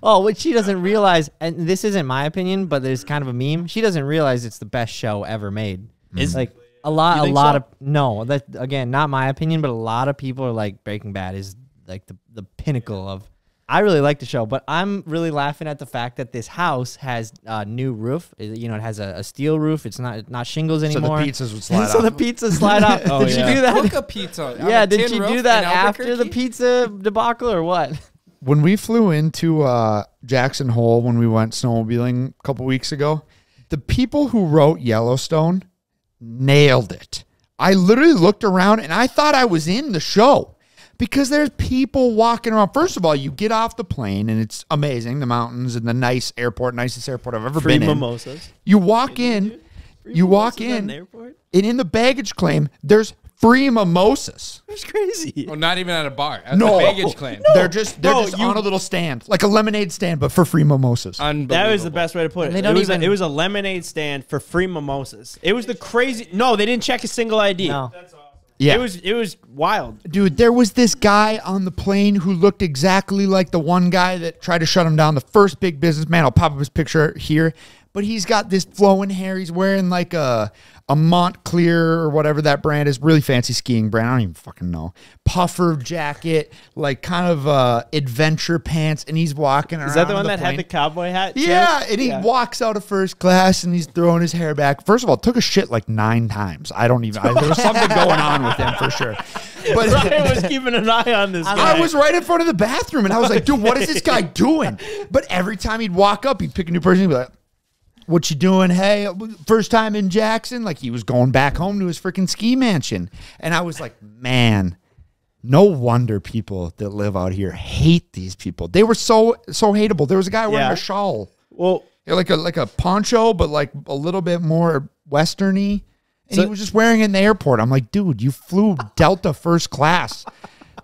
Oh, what she doesn't realize, and this isn't my opinion, but there's kind of a meme. She doesn't realize it's the best show ever made. Mm-hmm. It's like a lot, a lot so? of no. That again, not my opinion, but a lot of people are like Breaking Bad is like the the pinnacle of. I really like the show, but I'm really laughing at the fact that this house has a new roof. You know, it has a, a steel roof. It's not not shingles anymore. So the anymore. pizzas would slide so off. the pizzas slide off. Oh, did yeah. you do that? Cook a pizza. yeah, a did tin she do that after the pizza debacle or what? when we flew into uh, Jackson Hole when we went snowmobiling a couple weeks ago, the people who wrote Yellowstone nailed it. I literally looked around and I thought I was in the show because there's people walking around. First of all, you get off the plane and it's amazing the mountains and the nice airport, nicest airport I've ever Free been in. mimosas. You walk in, you walk Mimosas at an in, airport? and in the baggage claim, there's free mimosas. That's crazy. Oh, not even at a bar. At No, the baggage claim. No. they're just they're Bro, just you- on a little stand, like a lemonade stand, but for free mimosas. Unbelievable. That was the best way to put it. They It don't was, even- a, it was a lemonade stand for free mimosas. It was the crazy. No, they didn't check a single ID. No. Yeah, It was it was wild. dude. There was this guy on the plane who looked exactly like the one guy that tried to shut him down. The first big businessman. I'll pop up his picture here, but he's got this flowing hair. He's wearing like a a Moncler or whatever that brand is, really fancy skiing brand. I don't even fucking know. Puffer jacket, like kind of uh adventure pants, and he's walking around. Is that the on one that plane. had the cowboy hat? Yeah, and he Yeah. walks out of first class and he's throwing his hair back. First of all, took a shit like nine times. I don't even. I, there was something going on with him for sure. But Ryan was keeping an eye on this guy. I was right in front of the bathroom and I was like, dude, what is this guy doing? But every time he'd walk up, he'd pick a new person. He'd be like, what you doing? Hey, first time in Jackson. Like he was going back home to his freaking ski mansion. And I was like, man, no wonder people that live out here hate these people. They were so so hateable. There was a guy wearing Yeah. a shawl. well, like a like a poncho, but like a little bit more westerny. And So- he was just wearing it in the airport. I'm like, dude, you flew Delta first class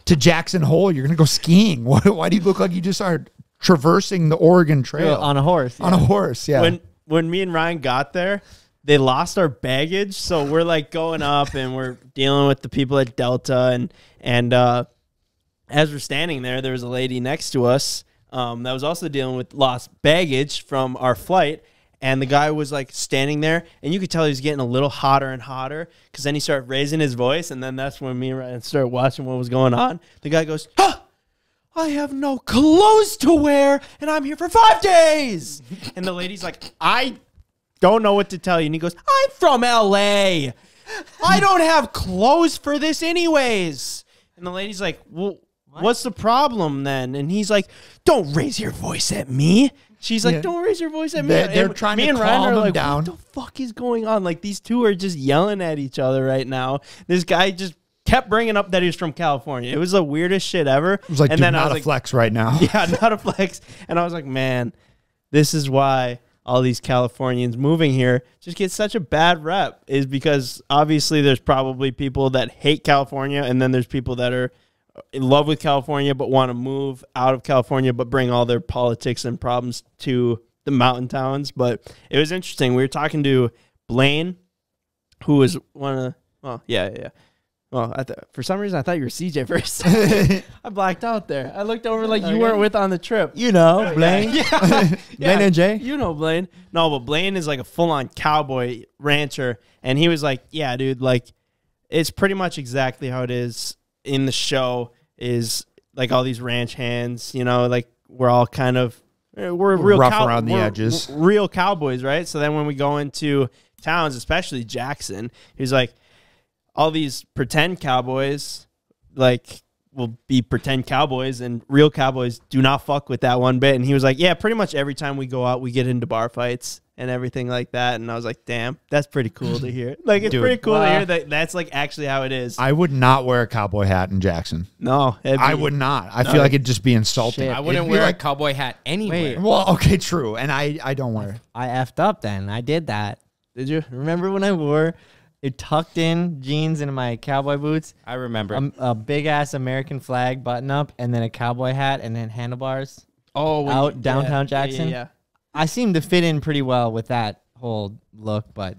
to Jackson Hole. You're gonna go skiing. Why, why do you look like you just are traversing the Oregon Trail on a horse. on a horse? Yeah. when when me and Ryan got there, they lost our baggage, so we're like going up and we're dealing with the people at Delta and and uh, as we're standing there, there was a lady next to us um, that was also dealing with lost baggage from our flight. And the guy was like standing there, and you could tell he was getting a little hotter and hotter because then he started raising his voice, and then that's when me and Ryan started watching what was going on. The guy goes, "Huh, I have no clothes to wear, and I'm here for five days." And the lady's like, "I don't know what to tell you." And he goes, "I'm from LA." I don't have clothes for this anyways. And the lady's like, well, what's the problem then? And he's like, don't raise your voice at me. She's like, Yeah. don't raise your voice at me. They're- they're And trying me to and Ryan calm are him like, down. What the fuck is going on? Like these two are just yelling at each other right now. This guy just kept bringing up that he was from California. It was the weirdest shit ever. It was like, and dude, then I not was a like, flex right now. yeah, not a flex. And I was like, man, this is why all these Californians moving here just get such a bad rep is because obviously there's probably people that hate California and then there's people that are in love with California but want to move out of California but bring all their politics and problems to the mountain towns. But it was interesting. We were talking to Blaine, who was one of the, well, yeah, yeah, yeah. Well, I th- for some reason I thought you were CJ first. I blacked out there. I looked over like you weren't with on the trip. You know, Blaine. Yeah. Blaine and Jay? You know Blaine. No, but Blaine is like a full on cowboy rancher. And he was like, Yeah, dude, like it's pretty much exactly how it is in the show is like all these ranch hands, you know, like we're all kind of eh, we're real rough cow- around the we're edges. real cowboys, right? So then when we go into towns, especially Jackson, he's like all these pretend cowboys like will be pretend cowboys and real cowboys do not fuck with that one bit and he was like yeah pretty much every time we go out we get into bar fights and everything like that and i was like damn that's pretty cool to hear like it's Dude. pretty cool to hear that that's like actually how it is I would not wear a cowboy hat in Jackson. no it'd I would not. I feel like it'd just be insulting. Shit. I wouldn't It'd wear like, a cowboy hat anywhere. Wait. well, okay, true, and I I don't wear. it. I effed up then. I did that. Did you remember when I wore it tucked in jeans and my cowboy boots, I remember. a, a big ass American flag button up, and then a cowboy hat, and then handlebars? oh when out you- downtown yeah, yeah, Jackson? yeah, I seem to fit in pretty well with that whole look, but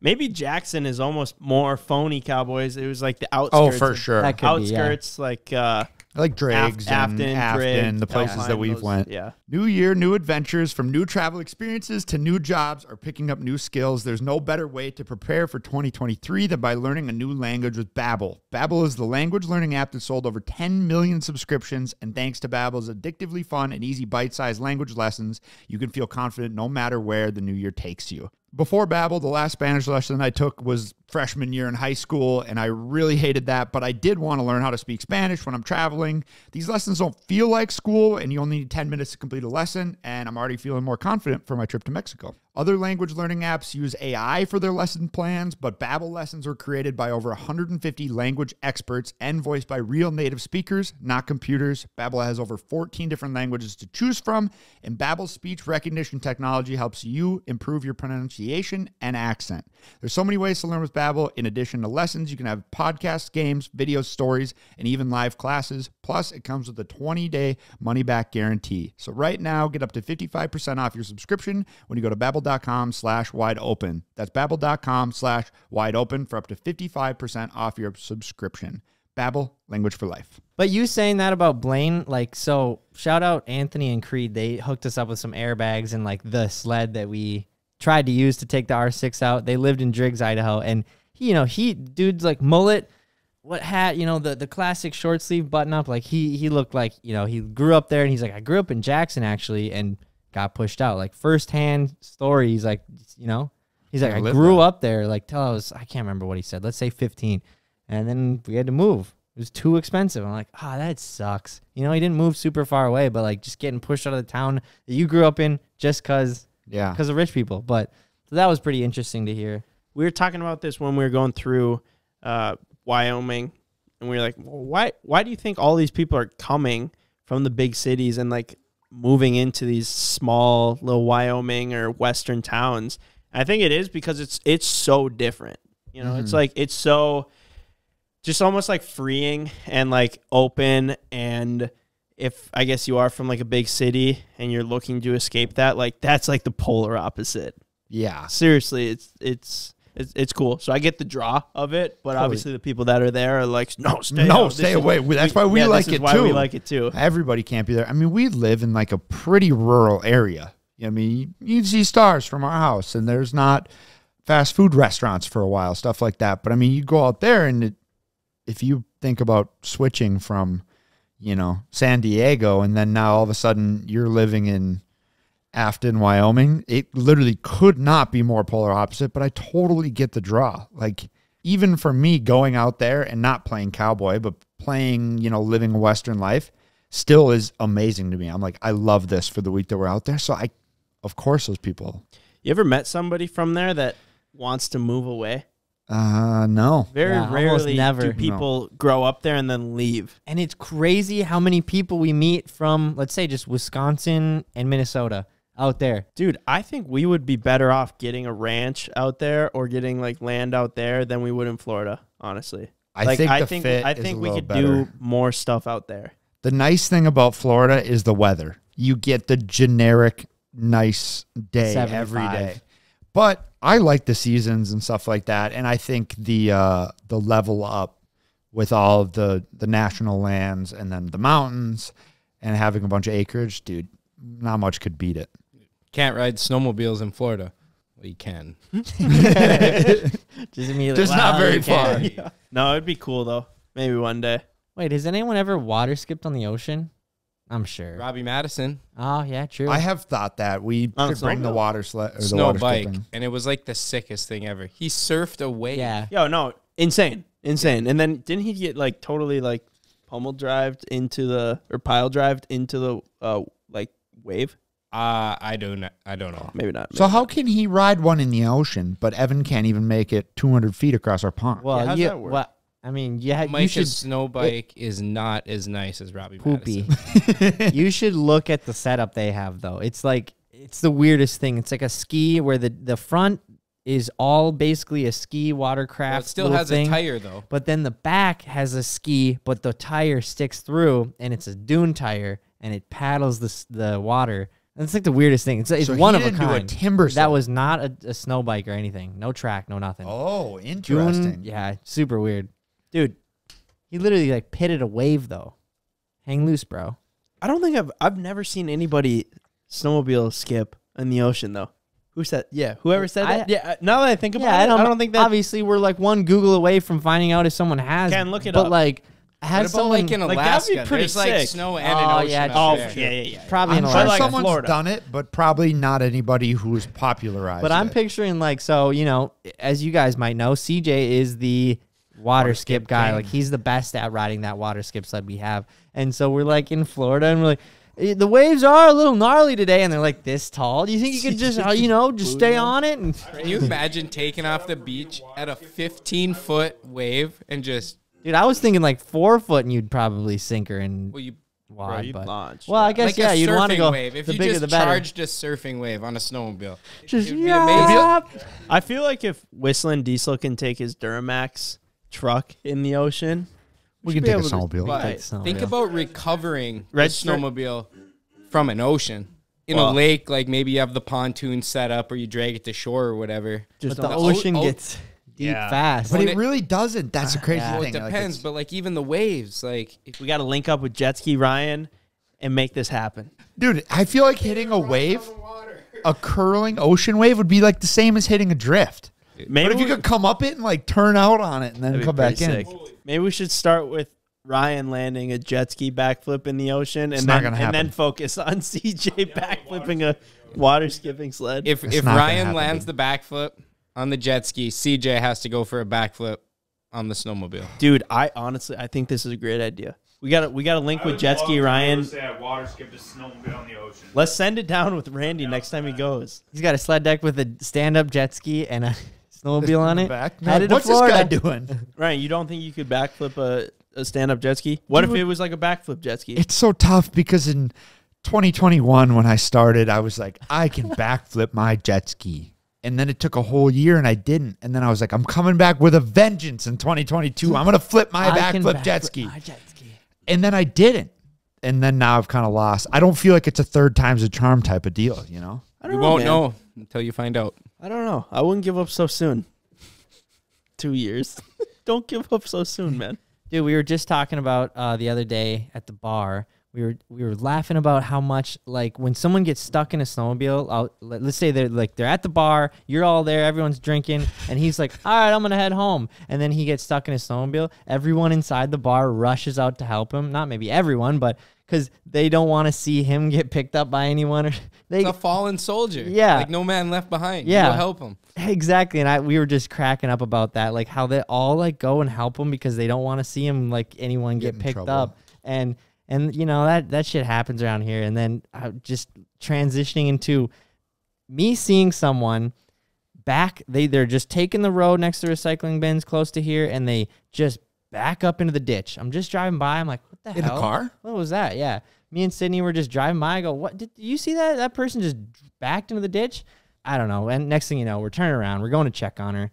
maybe jackson is almost more phony cowboys it was like the outskirts Oh, for sure. that could be, yeah. outskirts like uh I like Driggs Af- and Afton, Afton, Driggs, the places Alpine, that we've those- went. yeah New year, new adventures from new travel experiences to new jobs or picking up new skills. There's no better way to prepare for 2023 than by learning a new language with Babbel. Babbel is the language learning app that sold over 10 million subscriptions and thanks to Babbel's addictively fun and easy bite-sized language lessons, you can feel confident no matter where the new year takes you. Before Babbel, the last Spanish lesson I took was freshman year in high school, and I really hated that. But I did want to learn how to speak Spanish when I'm traveling. These lessons don't feel like school, and you only need 10 minutes to complete a lesson. And I'm already feeling more confident for my trip to Mexico. Other language learning apps use AI for their lesson plans, but Babbel lessons are created by over 150 language experts and voiced by real native speakers, not computers. Babbel has over 14 different languages to choose from, and Babbel's speech recognition technology helps you improve your pronunciation and accent. There's so many ways to learn with Babbel. In addition to lessons, you can have podcasts, games, videos, stories, and even live classes. Plus, it comes with a 20-day money-back guarantee. So right now, get up to 55% off your subscription when you go to babbel.com slash wide open. That's babbel.com slash wide open for up to 55% off your subscription. Babbel, language for life. But you saying that about Blaine, like, so shout out Anthony and Creed. They hooked us up with some airbags and like the sled that we tried to use to take the R6 out. They lived in Driggs, Idaho, and he, you know, he dude's like mullet, what hat, you know, the the classic short sleeve button up. Like he he looked like you know he grew up there, and he's like, I grew up in Jackson actually, and got pushed out. Like firsthand story. He's like, you know, he's like, Yeah, I grew up there. Like till I was, I can't remember what he said. Let's say 15, and then we had to move. It was too expensive. I'm like, ah, that sucks. You know, he didn't move super far away, but like just getting pushed out of the town that you grew up in just cause Yeah. because of rich people. But so that was pretty interesting to hear. we were talking about this when we were going through uh, Wyoming, and we were like, well, "Why? Why do you think all these people are coming from the big cities and like moving into these small little Wyoming or western towns?" I think it is because it's it's so different. You know, it's like it's so just almost like freeing and like open and if I guess you are from like a big city and you're looking to escape that, like that's like the polar opposite Yeah. seriously, it's it's it's, it's cool. So I get the draw of it, but obviously the people that are there are like, no, stay, No, out. stay This is- away. That's why we yeah, like it why too. We like it too. Everybody can't be there. I mean, we live in like a pretty rural area. I mean, you see stars from our house, and there's not fast food restaurants for a while, stuff like that. But I mean, you go out there, and it, if you think about switching from, you know, San Diego, and then now all of a sudden you're living in Afton, Wyoming, it literally could not be more polar opposite. But I totally get the draw. Like, even for me going out there and not playing cowboy, but playing, you know, living a Western life still is amazing to me. I'm like, I love this for the week that we're out there. So I, of course, those people, You ever met somebody from there that wants to move away? Uh, no. Very Yeah, rarely never. do people grow up there and then leave. And it's crazy how many people we meet from, let's say, just Wisconsin and Minnesota out there. Dude, I think we would be better off getting a ranch out there or getting like land out there than we would in Florida, honestly. I like think I the think fit I is think we could better. do more stuff out there. The nice thing about Florida is the weather. You get the generic nice day every 75. day. But I like the seasons and stuff like that, and I think the uh, the level up with all of the the national lands and then the mountains and having a bunch of acreage, dude, not much could beat it. Can't ride snowmobiles in Florida. Well, you can. Just immediately. Just not very you can't." far. No, it'd be cool though. Maybe one day. Wait, has anyone ever water skipped on the ocean? I'm sure. Robbie Madison, Oh yeah, true. I have thought that we On a should bring the water sled or the snow water bike, skipping. and it was like the sickest thing ever. He surfed away. yeah. Yo, no, insane, insane. And then didn't he get like totally like pummel drived into the or pile drived into the uh like wave? Uh, I don't. I don't know. Maybe not. So maybe how can he ride one in the ocean, but Evan can't even make it 200 feet across our pond? Well, Yeah, how's you, that work? well, I mean, yeah, ha- you Mike's should snow bike is not as nice as Robbie poopy. You should look at the setup they have though. It's like it's the weirdest thing. It's like a ski where the the front is all basically a ski watercraft. Well, it still has thing, a tire though. But then the back has a ski, but the tire sticks through, and it's a dune tire, and it paddles the the water. And it's like the weirdest thing. It's, it's So he one of a didn't do a kind. timber that was not a, a snow bike or anything. No track, no nothing. Oh, Dune- interesting. yeah, super weird, dude. He literally like pitted a wave though. Hang loose, bro. I don't think I've I've never seen anybody snowmobile skip in the ocean though. Who said? Yeah, whoever said I- that. Yeah. uh, Now that I think about Yeah, it, I don't, I don't think that. Obviously, we're like one Google away from finding out if someone has. Can look it but up. like, What has about someone like in like, that'd be pretty There's like sick. snow and Oh, an ocean. yeah, up oh there. yeah, yeah, yeah. probably I'm in sure Alaska? like someone's Florida. done it, but probably not anybody who's popularized. But I'm it. picturing like so, you know, as you guys might know, CJ is the water, skip, skip guy. king. Like he's the best at riding that water skip sled we have. And so we're like in Florida and we're like "Eh, the waves are a little gnarly today and they're like this tall. Do you think you could just uh, you know, just stay on it and Can you imagine taking off the beach at a 15 foot wave and just Dude, I was thinking like 4 foot and you'd probably sink her and well you wide, you'd but launch, Well, I guess like yeah, you'd want to go wave if the you bigger just the better. charged a surfing wave on a snowmobile. just yeah. I feel like if Whistling Diesel can take his Duramax truck in the ocean, we should can be take a able to- snowmobile. But snowmobile. think about recovering a Register- snowmobile from an ocean. In Well- a lake, like maybe you have the pontoon set up or you drag it to shore or whatever. But the the ocean o- o- gets deep Yeah. fast. But it it- really doesn't. That's a crazy Yeah. Well, thing. it depends, it's- but like even the waves, like if we got to link up with Jet Ski Ryan and make this happen. dude, I feel like hitting a wave, a curling ocean wave, would be like the same as hitting a drift. Maybe But if you could come up it and like turn out on it and then come back in. Maybe we should start with Ryan landing a jet ski backflip in the ocean, and not then gonna and then focus on CJ backflipping a water skipping sled. if It's if Ryan lands the backflip on the jet ski, CJ has to go for a backflip on the snowmobile. Dude, I honestly I think this is a great idea. We got to we got to link with jet ski Ryan. Say I water skipped a snowmobile in the ocean. Let's send it down with Randy next time he goes. He's got a sled deck with a stand-up jet ski and a snowmobile on it. back. Headed to What's this guy Florida. doing? Ryan, you don't think you could backflip a, a stand up jet ski? What if it was like a backflip jet ski? It's so tough because in 2021 when I started, I was like, I can backflip my jet ski. And then it took a whole year and I didn't. And then I was like, I'm coming back with a vengeance in 2022. I'm going to flip my I can backflip jet backflip ski. my jet ski. And then I didn't. And then now I've kind of lost. I don't feel like it's a third time's a charm type of deal, you know? I You don't won't man. know until you find out. I don't know. I wouldn't give up so soon. Two years. don't give up so soon, man. Dude, we were just talking about uh, the other day at the bar. We were we were laughing about how much like when someone gets stuck in a snowmobile. Out, let, let's say they're like they're at the bar, you're all there, everyone's drinking, and he's like, "All right, I'm gonna head home." And then he gets stuck in a snowmobile. Everyone inside the bar rushes out to help him. Not maybe everyone, but because they don't want to see him get picked up by anyone. Or they It's a fallen soldier. Yeah. Like no man left behind. Yeah. Go help him. exactly, and I we were just cracking up about that, like how they all like go and help him because they don't want to see him like anyone Get get, picked trouble. up, and and you know that that shit happens around here, and then uh, just transitioning into me seeing someone back they they're just taking the road next to recycling bins close to here and they just back up into the ditch. I'm just driving by. I'm like, what the In a hell? car? What was that? Yeah. Me and Sydney were just driving by. I go, what did you see that? That person just backed into the ditch? I don't know. And next thing you know, we're turning around. We're going to check on her.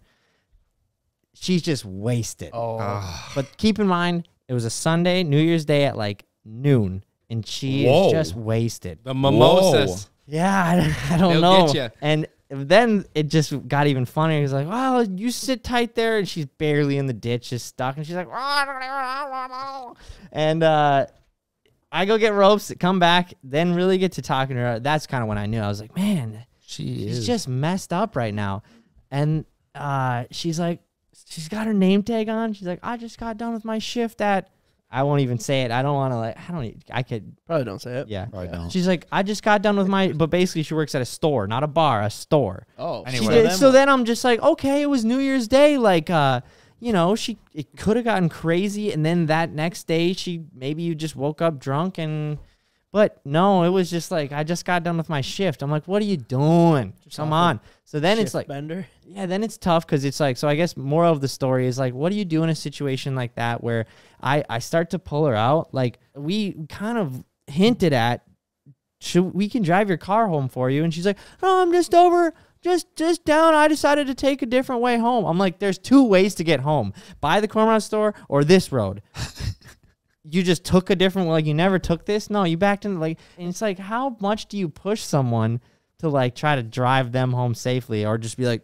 She's just wasted. Oh. But keep in mind, it was a Sunday, New Year's Day at like noon, and she Whoa. is just wasted. The mimosas. Yeah, I, I don't They'll know. get ya. And then it just got even funnier. He's like, "Well, you sit tight there," and she's barely in the ditch, just stuck, and she's like, and uh, I go get ropes, come back, then really get to talking to her. That's kind of when I knew I was like, "Man, She she's just messed up right now." And uh, she's like, she's got her name tag on. She's like, "I just got done with my shift at." I won't even say it. I don't want to like. I don't. e- I could Probably don't say it. yeah. I don't. She's like, I just got done with my, but basically she works at a store, not a bar, a store. Oh, She Anyway. did- so then I'm just like, okay, it was New Year's Day, like, uh, you know, she it could have gotten crazy, and then that next day she maybe you just woke up drunk and, but no, it was just like I just got done with my shift. I'm like, what are you doing? Come on. So then it's like, bender. yeah, then it's tough because it's like so. I guess moral of the story is like, what do you do in a situation like that where I I start to pull her out? Like we kind of hinted at, should we can drive your car home for you? And she's like, no, I'm just over. Just, just down. I decided to take a different way home. I'm like, there's two ways to get home: by the Cormorant store or this road. you just took a different like you never took this. No, you backed in like, and it's like, how much do you push someone to like try to drive them home safely, or just be like,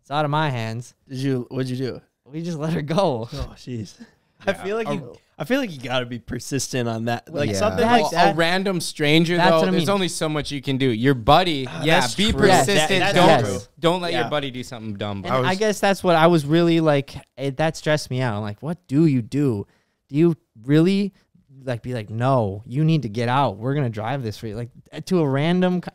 it's out of my hands. Did you? What'd you do? We just let her go. Oh, jeez. I feel like you. I feel like you got to be persistent on that. Like Yeah. something That's- like a random stranger That's though, what I there's only so much you can do. Your buddy, ah, yeah, that's be true. Yes, persistent. that- don't that's true. don't let Yeah. your buddy do something dumb. And bro. I, guess that's what I was really like. It, that stressed me out. I'm like, what do you do? Do you really like be like, no, you need to get out. We're gonna drive this for you, like uh, to a random. co-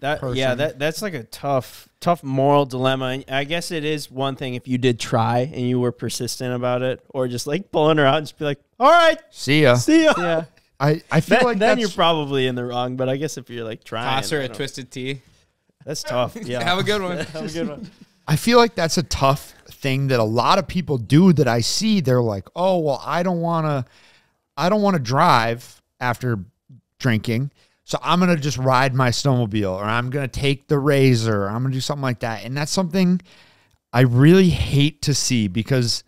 That yeah, that that's like a tough tough moral dilemma. And I guess it is one thing if you did try and you were persistent about it, or just like pulling her out and just be like, "All right, See ya. see ya." Yeah, I, I feel Then, like then that's, you're probably in the wrong. But I guess if you're like trying, Toss her a twisted tea. That's tough. Yeah, Have a good one. Have a good one. I feel like that's a tough thing that a lot of people do that I see. They're like, oh, well, I don't want to, I don't want to drive after drinking. So I'm going to just ride my snowmobile or I'm going to take the razor or I'm going to do something like that. And that's something I really hate to see because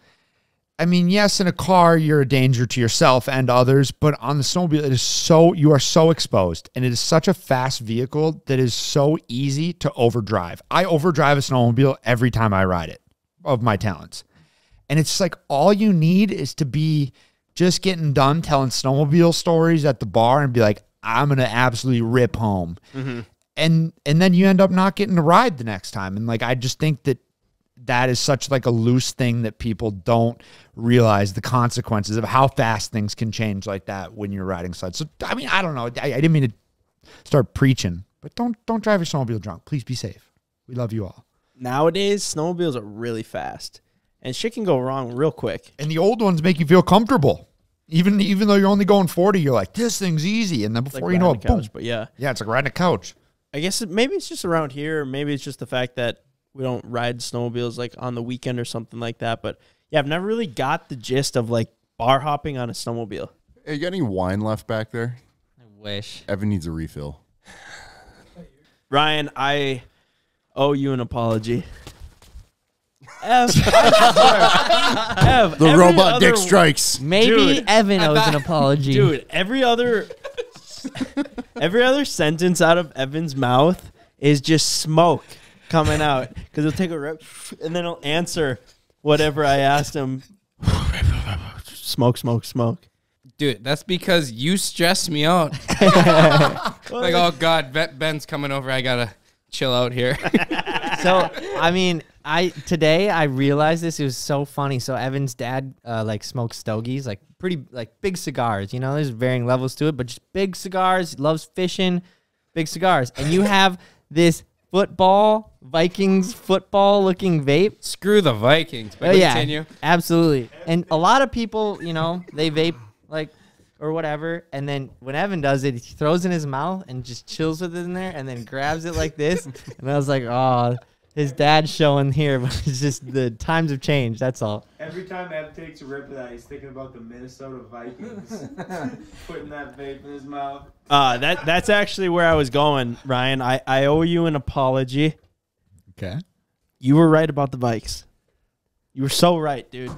I mean, yes, in a car, you're a danger to yourself and others, but on the snowmobile, it is so, you are so exposed and it is such a fast vehicle that is so easy to overdrive. I overdrive a snowmobile every time I ride it of my talents. And it's like all you need is to be just getting done telling snowmobile stories at the bar and be like, I'm going to absolutely rip home. Mm-hmm. And, and then you end up not getting to ride the next time. And like, I just think that that is such like a loose thing that people don't realize the consequences of how fast things can change like that when you're riding sleds. So I mean, I don't know. I, I didn't mean to start preaching, but don't don't drive your snowmobile drunk. Please be safe. We love you all. Nowadays, snowmobiles are really fast, and shit can go wrong real quick. And the old ones make you feel comfortable. Even even though you're only going 40, you're like, this thing's easy. And then Like before you know it, a boom. but yeah, Yeah, it's like riding a couch. I guess it, maybe it's just around here, or maybe it's just the fact that we don't ride snowmobiles like on the weekend or something like that. But yeah, I've never really got the gist of like bar hopping on a snowmobile. Hey, you got any wine left back there? I wish. Evan needs a refill. Ryan, I owe you an apology. Ev, Ev, The every robot other- dick strikes. Maybe Dude, Evan owes an apology. Dude, every other every other sentence out of Evan's mouth is just smoke coming out because he'll take a rip and then he'll answer whatever I asked him. smoke, smoke, smoke. Dude, that's because you stress me out. like, oh God, Ben's coming over. I gotta chill out here. so I mean, I today I realized this. It was so funny. So Evan's dad uh, like smokes stogies, like pretty like big cigars. You know, there's varying levels to it, but just big cigars. Loves fishing, big cigars, and you have this football Vikings football looking vape. Screw the Vikings. But Oh, yeah, continue. absolutely. And a lot of people, you know, they vape like or whatever, and then when Evan does it, he throws it in his mouth and just chills with it in there, and then grabs it like this. and I was like, oh, his dad's showing here, but it's just the times have changed. That's all. Every time Ev takes a rip of that, he's thinking about the Minnesota Vikings. Putting that vape in his mouth. Uh, that that's actually where I was going, Ryan. I, I owe you an apology. Okay. You were right about the Vikes. You were so right, dude.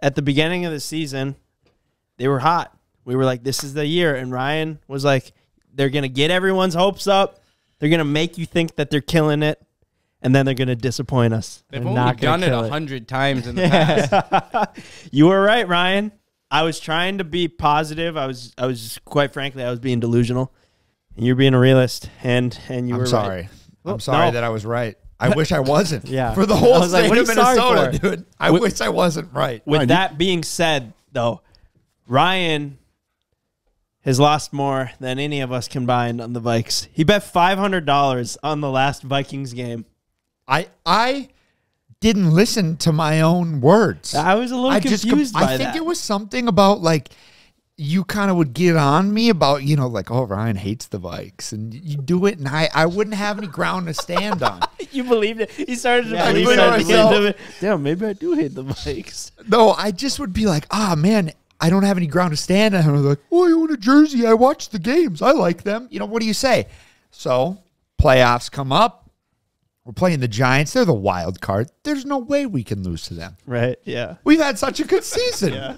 At the beginning of the season, they were hot. We were like, this is the year. And Ryan was like, they're going to get everyone's hopes up. They're going to make you think that they're killing it. And then they're going to disappoint us. They've They're only not done it a hundred times in the past. you were right, Ryan. I was trying to be positive. I was, I was quite frankly, I was being delusional. And you're being a realist. And, and you I'm were sorry. right. I'm sorry no. that I was right. I wish I wasn't. Yeah. For the I whole was like, state what are of you sorry Minnesota, for? dude. I With- wish I wasn't right. With Ryan, that being said, though, Ryan has lost more than any of us combined on the Vikes. He bet five hundred dollars on the last Vikings game. I I didn't listen to my own words. I was a little I just confused com- by I think that. it was something about like you kind of would get on me about you know like oh Ryan hates the Vikes, and you do it and I I wouldn't have any ground to stand on. you believed it. He started to Yeah, believe it. believe myself. end it. Damn, maybe I do hate the Vikes. No, I just would be like ah man. I don't have any ground to stand on. I'm like, oh, I own a jersey. I watch the games. I like them. You know, what do you say? So, playoffs come up. We're playing the Giants. They're the wild card. There's no way we can lose to them. Right? Yeah. We've had such a good season. yeah.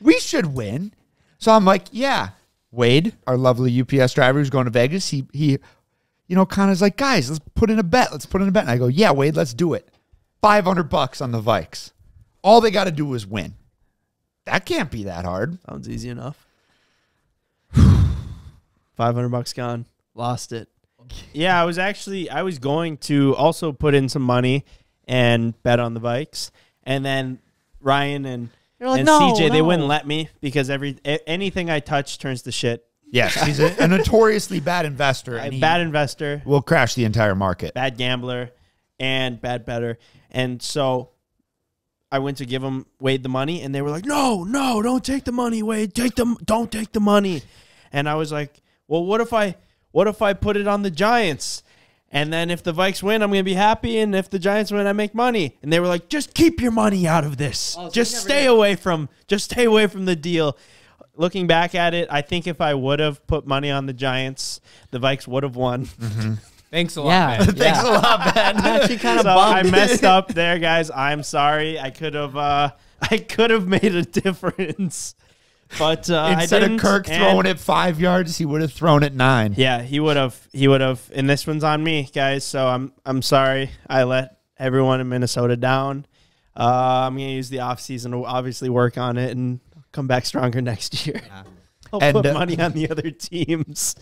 We should win. So I'm like, yeah. Wade, our lovely UPS driver who's going to Vegas, he he, you know, kind of is like, guys, let's put in a bet. Let's put in a bet. And I go, yeah, Wade, let's do it. Five hundred bucks on the Vikes. All they got to do is win. That can't be that hard. Sounds easy enough. Five hundred bucks gone. Lost it. Yeah, I was actually I was going to also put in some money and bet on the Vikes, and then Ryan and You're like, and no, CJ they wouldn't let me because every a- anything I touch turns to shit. Yes, he's a, a notoriously bad investor, and he bad investor, will crash the entire market. bad gambler, and bad better. And so I went to give him Wade the money, and they were like, "No, no, don't take the money, Wade. Take them, don't take the money." And I was like, "Well, what if I, what if I put it on the Giants?" And then if the Vikes win, I'm gonna be happy, and if the Giants win, I make money. And they were like, "Just keep your money out of this. Oh, so just stay did. away from, just stay away from the deal." Looking back at it, I think if I would have put money on the Giants, the Vikes would have won. Thanks a lot, Yeah, man. Thanks a lot, man. I'm actually kind of so I messed up there, guys. I'm sorry. I could have uh I could have made a difference. But uh, Instead I of didn't, Kirk throwing it five yards, he would have thrown it nine. Yeah, he would have he would have and this one's on me, guys. So I'm I'm sorry. I let everyone in Minnesota down. Uh, I'm gonna use the off season to obviously work on it and come back stronger next year. I'll And, put uh, money on the other teams.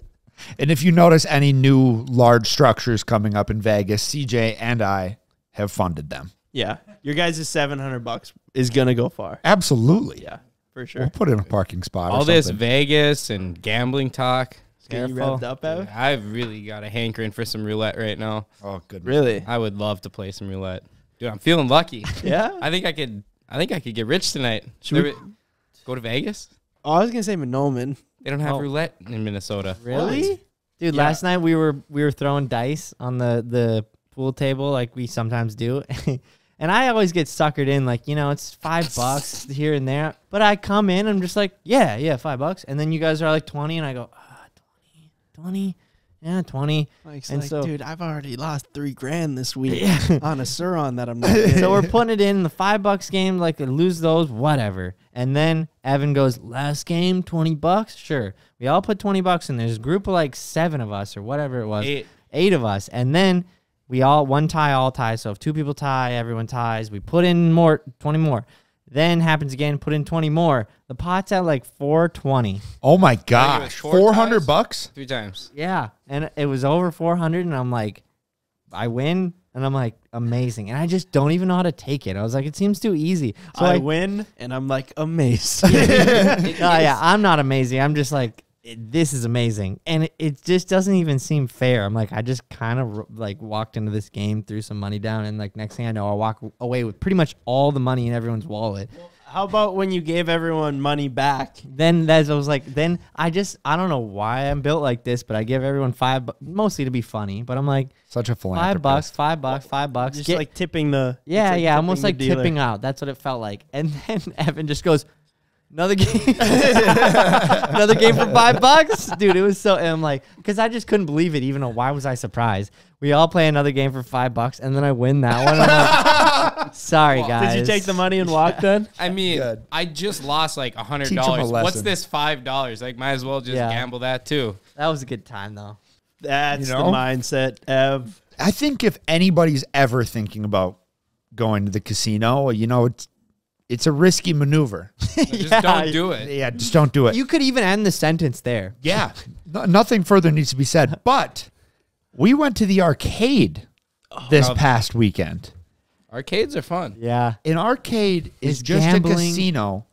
And if you notice any new large structures coming up in Vegas, CJ and I have funded them. Yeah, your guys' seven hundred bucks is gonna go far. Absolutely. Yeah, for sure. We'll sure. put in a parking spot. All or this. Vegas and gambling talk. Get you Careful. revved up, Ev? I've really got a hankering for some roulette right now. Oh, good. Really? I would love to play some roulette. Dude, I'm feeling lucky. Yeah. I think I could I think I could get rich tonight. Should we- go to Vegas? Oh, I was gonna say Mahnomen. They don't have Oh. roulette in Minnesota. Really? Dude, Yeah. last night we were we were throwing dice on the the pool table like we sometimes do. and I always get suckered in like, you know, it's 5 bucks here and there. But I come in I'm just like, yeah, yeah, 5 bucks. And then you guys are like 20 and I go, ah, 20. 20. Yeah, 20. Mike's And like, so- dude, I've already lost three grand this week Yeah. on a Sur-Ron that I'm not. getting." so we're putting it in the 5 bucks game like lose those whatever. And then Evan goes, "Last game 20 bucks?" Sure. We all put 20 bucks in. There's a group of like 7 of us or whatever it was. Eight. eight of us, and then we all one tie, all tie. So if two people tie, everyone ties. We put in more, twenty more. Then happens again, put in twenty more. The pot's at like four twenty. Oh my it god. 400 ties? bucks? Three times. Yeah, and it was over four hundred, and I'm like, I win, and I'm like, amazing. And I just don't even know how to take it. I was like, it seems too easy. So I I, win, and I'm like amazing. oh yeah, I'm not amazing. I'm just like, it- this is amazing, and it, it just doesn't even seem fair. I'm like, I just kind of like walked into this game, threw some money down, and like next thing I know, I walk away with pretty much all the money in everyone's wallet. How about when you gave everyone money back? Then that's I was like, then I just I don't know why I'm built like this, but I give everyone five, bu- mostly to be funny. But I'm like, Such a five bucks, five bucks, five bucks. Just Get- like tipping the yeah, like yeah, almost like dealer. tipping out. That's what it felt like. And then Evan just goes, another game, another game for five bucks, dude. It was so. And I'm like, because I just couldn't believe it. Even though, why was I surprised? We all play another game for five bucks, and then I win that one. I'm like, sorry, guys. Did you take the money and walk then? I mean, Good. I just lost like a hundred Teach 'em a dollars. What's lesson. this five dollars? Like, might as well just Yeah. gamble that too. That was a good time though. That's You the mindset, Ev. I think if anybody's ever thinking about going to the casino, you know, it's it's a risky maneuver. Just don't do it. yeah, just don't do it. You could even end the sentence there. yeah, no, nothing further needs to be said. But we went to the arcade oh, this Oh. past weekend. Arcades are fun. Yeah. An arcade is Is just gambling- a casino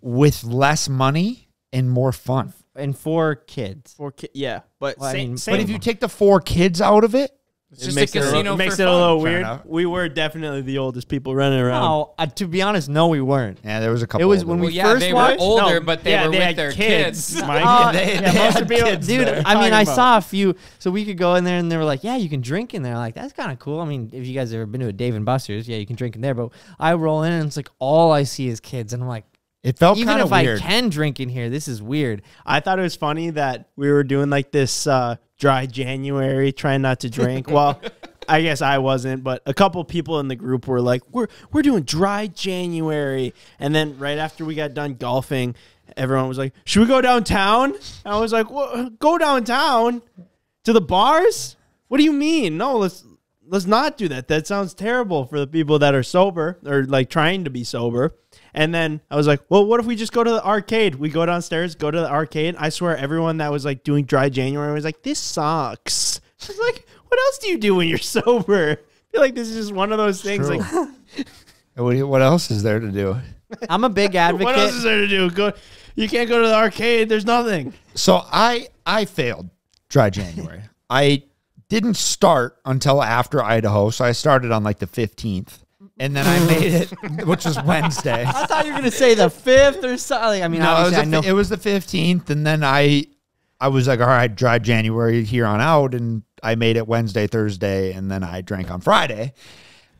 with less money and more fun. And for kids. For ki- yeah, but Well, I mean, same. But if you take the four kids out of it, It's it just makes a it a casino little, makes for it a little Fair weird. enough. We were definitely the oldest people running around. No, uh, to be honest, no, we weren't. yeah, there was a couple. It was older when we ones. Well, yeah, first they watched- were older, No, but they yeah, were they with had their kids. kids. Mike. Uh, they- yeah, they most had people, kids Dude, there. I mean, talking I about. saw a few. So we could go in there and they were like, yeah, you can drink in there. Like, that's kind of cool. I mean, if you guys ever been to a Dave and Buster's, yeah, you can drink in there. But I roll in and it's like, all I see is kids. And I'm like, It felt even kind if of weird. I can drink in here, this is weird. I thought it was funny that we were doing like this uh, dry January, trying not to drink. well, I guess I wasn't, but a couple people in the group were like, "We're we're doing dry January," and then right after we got done golfing, everyone was like, "Should we go downtown?" And I was like, "Wha- "Go downtown to the bars? What do you mean? No, let's." Let's not do that. That sounds terrible for the people that are sober or like trying to be sober. And then I was like, well, what if we just go to the arcade? We go downstairs, go to the arcade. I swear everyone that was like doing dry January was like, this sucks. I was like, what else do you do when you're sober? I feel like this is just one of those things. True. Like, What, what else is there to do? I'm a big advocate. what else is there to do? Go, you can't go to the arcade. There's nothing. So I I failed dry January. I didn't start until after Idaho, so I started on like the 15th. And then I made it, which was Wednesday. I thought you were gonna say the fifth or something. I mean, No, it was, I the, know. fi- it was the 15th, and then I I was like, all right, dry January here on out, and I made it Wednesday, Thursday, and then I drank on Friday.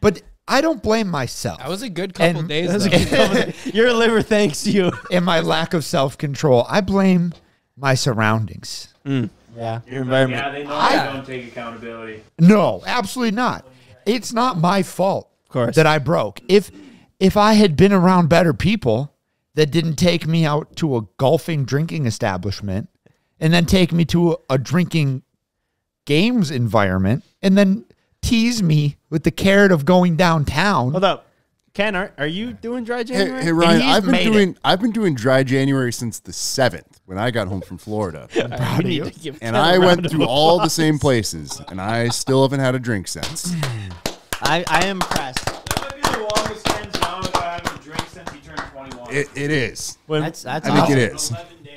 But I don't blame myself That was a good couple And- days. That was a though. good Your liver thanks you. and my lack of self control. I blame my surroundings. Mm. yeah. Your environment. Yeah, they know I- they don't take accountability. No, absolutely not. It's not my fault Of course. that I broke. If if I had been around better people that didn't take me out to a golfing drinking establishment and then take me to a, a drinking games environment and then tease me with the carrot of going downtown. Hold up. Ken, are, are you doing dry January? hey Ryan, I've been made doing I've been doing dry January since the seventh when I got home from Florida, We need to give and Ken a I round went of to all the same places, and I still haven't had a drink since. I, I am impressed. That might be the longest Ken's gone without having a drink since he turned 21. It, it is. When- That's that's I think awesome. it is.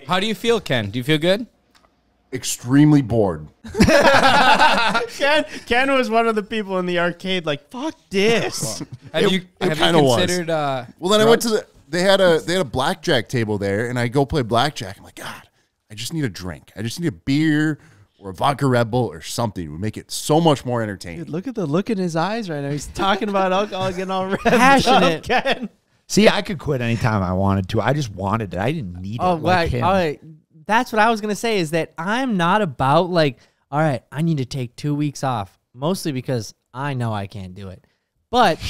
How do you feel, Ken? Do you feel good? Extremely bored. Ken, Ken was one of the people in the arcade like, fuck this. Have It- you it have you kinda was. considered? Uh, Well, then I went to the. They had a they had a blackjack table there, and I go play blackjack. I'm like, God, I just need a drink. I just need a beer or a vodka Red Bull or something. It would make it so much more entertaining. Dude, look at the look in his eyes right now. He's talking about alcohol getting all revved Passionate. Up, Ken. See, I could quit anytime I wanted to. I just wanted it. I didn't need it. Oh, like right. him. All right. That's what I was gonna say. Is that I'm not about like, all right, I need to take two weeks off, mostly because I know I can't do it. But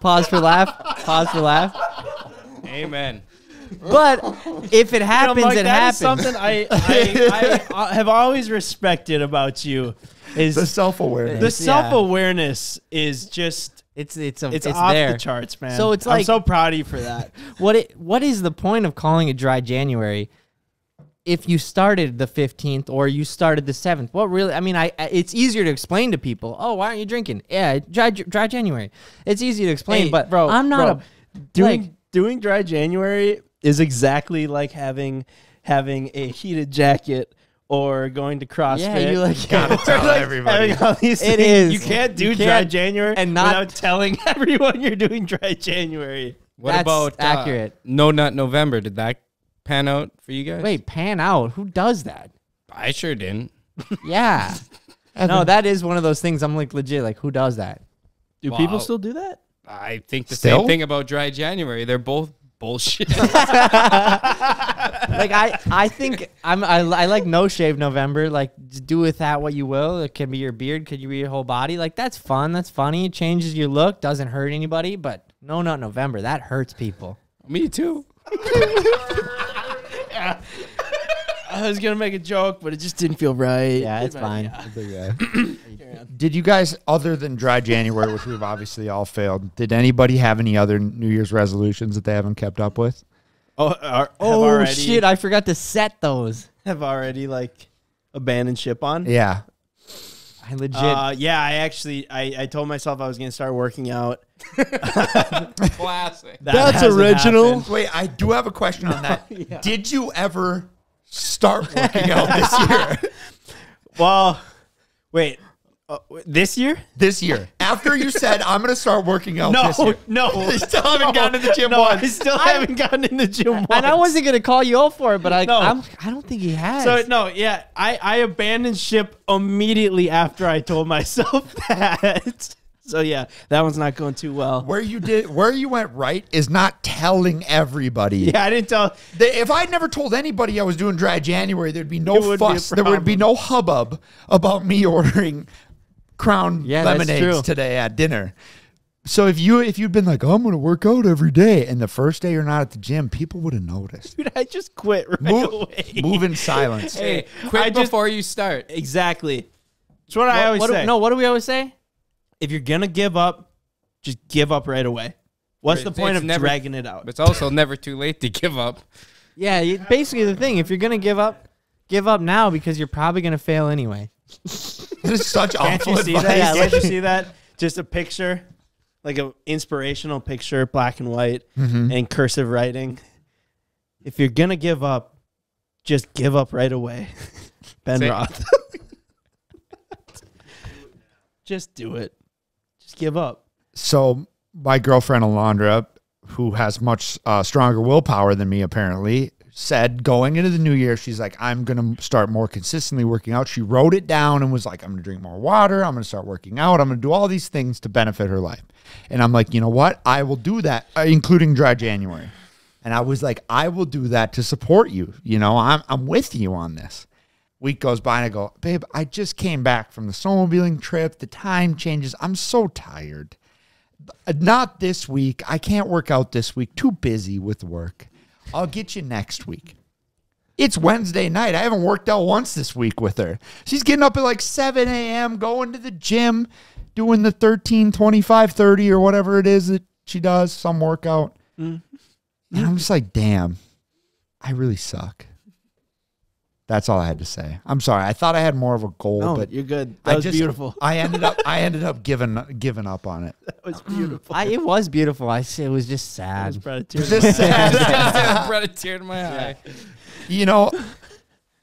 pause for laugh. Pause for laugh. amen. But if it You know, happens, Mike, it that is happens. something I, I, I, I have always respected about you. Is the self awareness. the self awareness is just It's it's a, it's, it's, off there. the charts, man. So it's like I'm so proud of you for that. What it what is the point of calling it dry January if you started the 15th or you started the 7th. What really? I mean, I I- it's easier to explain to people. Oh, why aren't you drinking? Yeah, dry, dry January. It's easy to explain, Hey, but bro, I'm not bro, a doing like- doing dry January is exactly like having having a heated jacket or going to CrossFit. Yeah, you like Gotta tell like, everybody. having all these It things. is. You can't do You dry can't- January and not- without telling everyone you're doing dry January. What That's about uh, accurate. no Nut November? Did that pan out for you guys? Wait, pan out. Who does that? I sure didn't. Yeah. no, that is one of those things. I'm like legit. Like, who does that? Do Wow. people still do that? I think the Still? same thing about Dry January. They're both bullshit. like I, I think I'm I, I like no shave November. Like do with that what you will. It can be your beard, could you be your whole body. Like that's fun. That's funny. It changes your look. Doesn't hurt anybody. But no, not November. That hurts people. Me too. I was gonna make a joke, but it just didn't feel right. Yeah, it's But, fine. yeah. Did you guys, other than dry January, which we've obviously all failed, did anybody have any other New Year's resolutions that they haven't kept up with? Oh, are, Oh already, shit! I forgot to set those. have already like abandoned ship on. Yeah. I legit. Uh, yeah, I actually I, I told myself I was gonna start working out. Classic. That hasn't happened. Wait, I do have a question on that. Did you ever start working out this year? Well, wait, uh, this year? this year. After you said, I'm going to start working out No, this year. no. You still haven't gone to the gym no, once. I still haven't gotten in the gym once. and I wasn't gonna call you out for it, but I, No. I'm, I don't think he has. So no, yeah, I I abandoned ship immediately after I told myself that. So yeah, that one's not going too well. Where you did, where you went right is not telling everybody. Yeah, I didn't tell. They- if I'd never told anybody I was doing dry January, there'd be no It would be fuss. There would be no hubbub about me ordering Crown Yeah, lemonades today at dinner. So if you if you'd been like, oh, I'm going to work out every day, and the first day you're not at the gym, people would have noticed. Dude, I just quit right Move, away. move in silence. Hey, quit I just- before you start. Exactly. That's what I always what do- say. no, what do we always say? If you're gonna give up, just give up right away. What's Right, the point of never- dragging it out? It's also never too late to give up. Yeah, you, basically the thing. If you're gonna give up, give up now because you're probably gonna fail anyway. That is such Can't awful you see advice. that? Yeah, Can't you see that? Just a picture, like an inspirational picture, black and white, mm-hmm. and cursive writing. If you're gonna give up, just give up right away. Ben Say- Roth. just do it. Give up. So my girlfriend Alondra, who has much uh, stronger willpower than me, apparently said going into the new year, she's like, I'm gonna start more consistently working out. She wrote it down and was like, I'm gonna drink more water. I'm gonna start working out. I'm gonna do all these things to benefit her life. And I'm like, you know what? I will do that, uh, including dry January. And I was like, I will do that to support you. You know, I'm I'm with you on this. Week goes by and I go, babe, I just came back from the snowmobiling trip. The time changes. I'm so tired. Not this week. I can't work out this week. Too busy with work. I'll get you next week. It's Wednesday night. I haven't worked out once this week with her. She's getting up at like 7 a.m., going to the gym, doing the 13, 25, 30 or whatever it is that she does, some workout. Mm-hmm. And I'm just like, damn, I really suck. That's all I had to say. I'm sorry. I thought I had more of a goal, No, but you're good. That I was just, beautiful. I ended up I ended up giving giving up on it. That was beautiful. I, it was beautiful. I it was just That was sad. brought a tear to Just my eye. sad. Brought a tear to my eye. you know,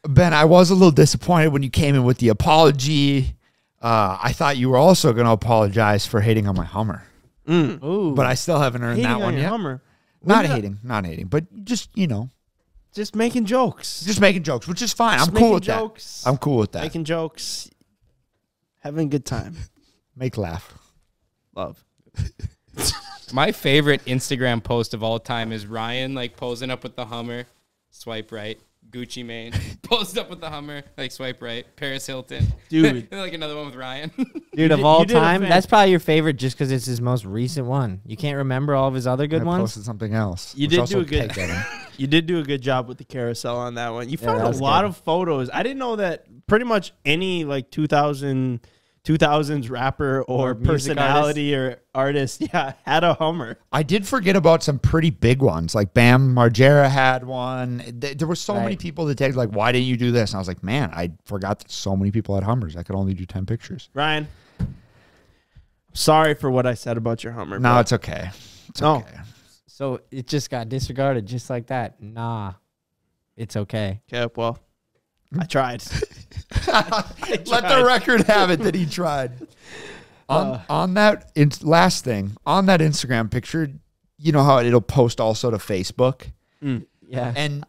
Ben, I was a little disappointed when you came in with the apology. Uh, I thought you were also going to apologize for hating on my Hummer, Ooh, but I still haven't earned Hating that on one your yet. Hummer. Not When did I- hating, not hating, but just you know, Just making jokes. just making jokes, which is fine. Just I'm cool making with jokes. that. I'm cool with that. making jokes. Having a good time. Make laugh. Love. My favorite Instagram post of all time is Ryan like posing up with the Hummer, swipe right. Gucci Mane posed up with the Hummer, like swipe right. Paris Hilton, Dude. And, like another one with Ryan. dude of all you did a time, that's probably your favorite just because it's his most recent one. You can't remember all of his other good I ones. posted something else. You which did do a good- pegged at him. You did do a good job with the carousel on that one. You Yeah, found a lot good. of photos. I didn't know that pretty much any like 2000, 2000s rapper or, Or personality or artist, yeah, had a Hummer. I did forget about some pretty big ones. Like Bam Margera had one. There were so many people that texted like, "Why didn't you do this?" And I was like, "Man, I forgot that so many people had Hummers. I could only do ten pictures." Ryan, sorry for what I said about your Hummer. No, it's okay. It's No. okay. So it just got disregarded just like that. Nah, it's okay. okay. Well, I tried. Let the record have it that he tried. On Uh. on that in, last thing on that Instagram picture, you know how it'll post also to Facebook, Yeah. and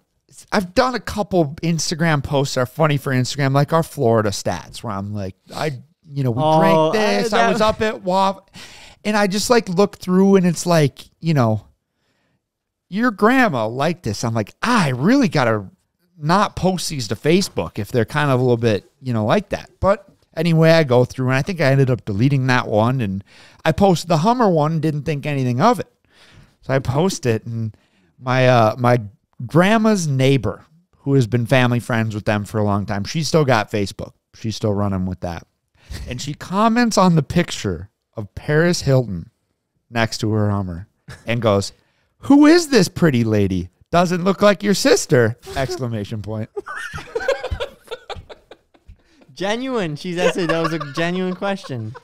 I've done a couple Instagram posts that are funny for Instagram, like our Florida stats, where I'm like, I, you know, we Oh, drank this. I, that- was up at WAP, and I just like look through, and it's like, you know, your grandma liked this. I'm like, I really gotta not post these to Facebook if they're kind of a little bit, you know, like that. But anyway, I go through, and I think I ended up deleting that one, and I posted the Hummer one, didn't think anything of it. So I post it, and my uh, my grandma's neighbor, who has been family friends with them for a long time, she's still got Facebook. She's still running with that, and she comments on the picture of Paris Hilton next to her Hummer, and goes, "Who is this pretty lady? Doesn't look like your sister!" Exclamation point. Genuine. She's actually that was a genuine question.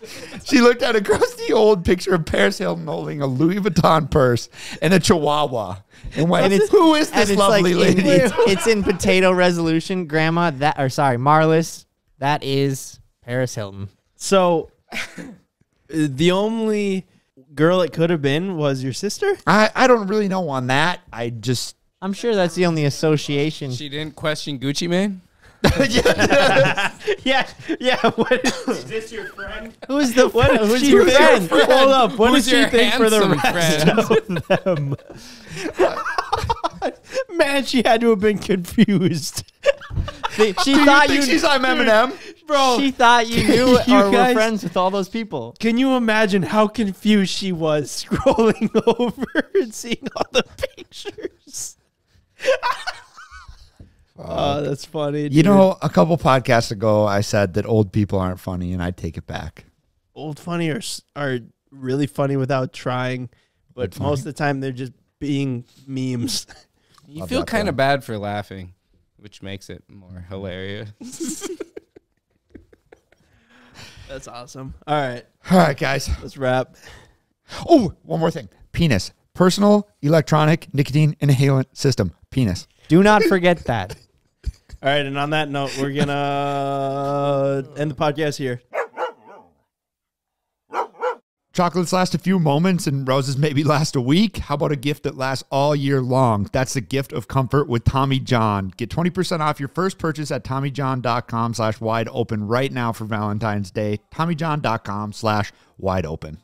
She looked at a crusty old picture of Paris Hilton holding a Louis Vuitton purse and a Chihuahua, and went, And it's- "Who is And this it's lovely like in, lady?" it's, it's in potato resolution, Grandma. That or sorry, Marlis. That is Paris Hilton. So, the only girl it could have been was your sister. I, I don't really know on that. I just I'm sure that's the only association. She didn't question Gucci Mane. Yeah, yeah. What is, Is this your friend? Who's the what who's she your think- friend? Hold up. What does she your think for the handsome rest friend? of them? Man, she had to have been confused. She Do you thought think you she's I'm Eminem? Bro, She thought you knew You or were friends with all those people. Can you imagine how confused she was scrolling over and seeing all the pictures? oh, that's funny. You dude. know, a couple podcasts ago, I said that old people aren't funny, and I take it back. old funny are are really funny without trying, but most of the time they're just being memes. You Love feel kind of bad for laughing, which makes it more hilarious. That's awesome. All right, All right, guys. let's wrap. Oh, one more thing. Penis. Personal electronic nicotine inhalant system. Penis. Do not forget that. All right, and on that note, we're gonna end the podcast here. Chocolates last a few moments and roses maybe last a week. How about a gift that lasts all year long? That's the gift of comfort with Tommy John. Get 20% off your first purchase at TommyJohn.com slash wide open right now for Valentine's Day. TommyJohn.com slash wide open.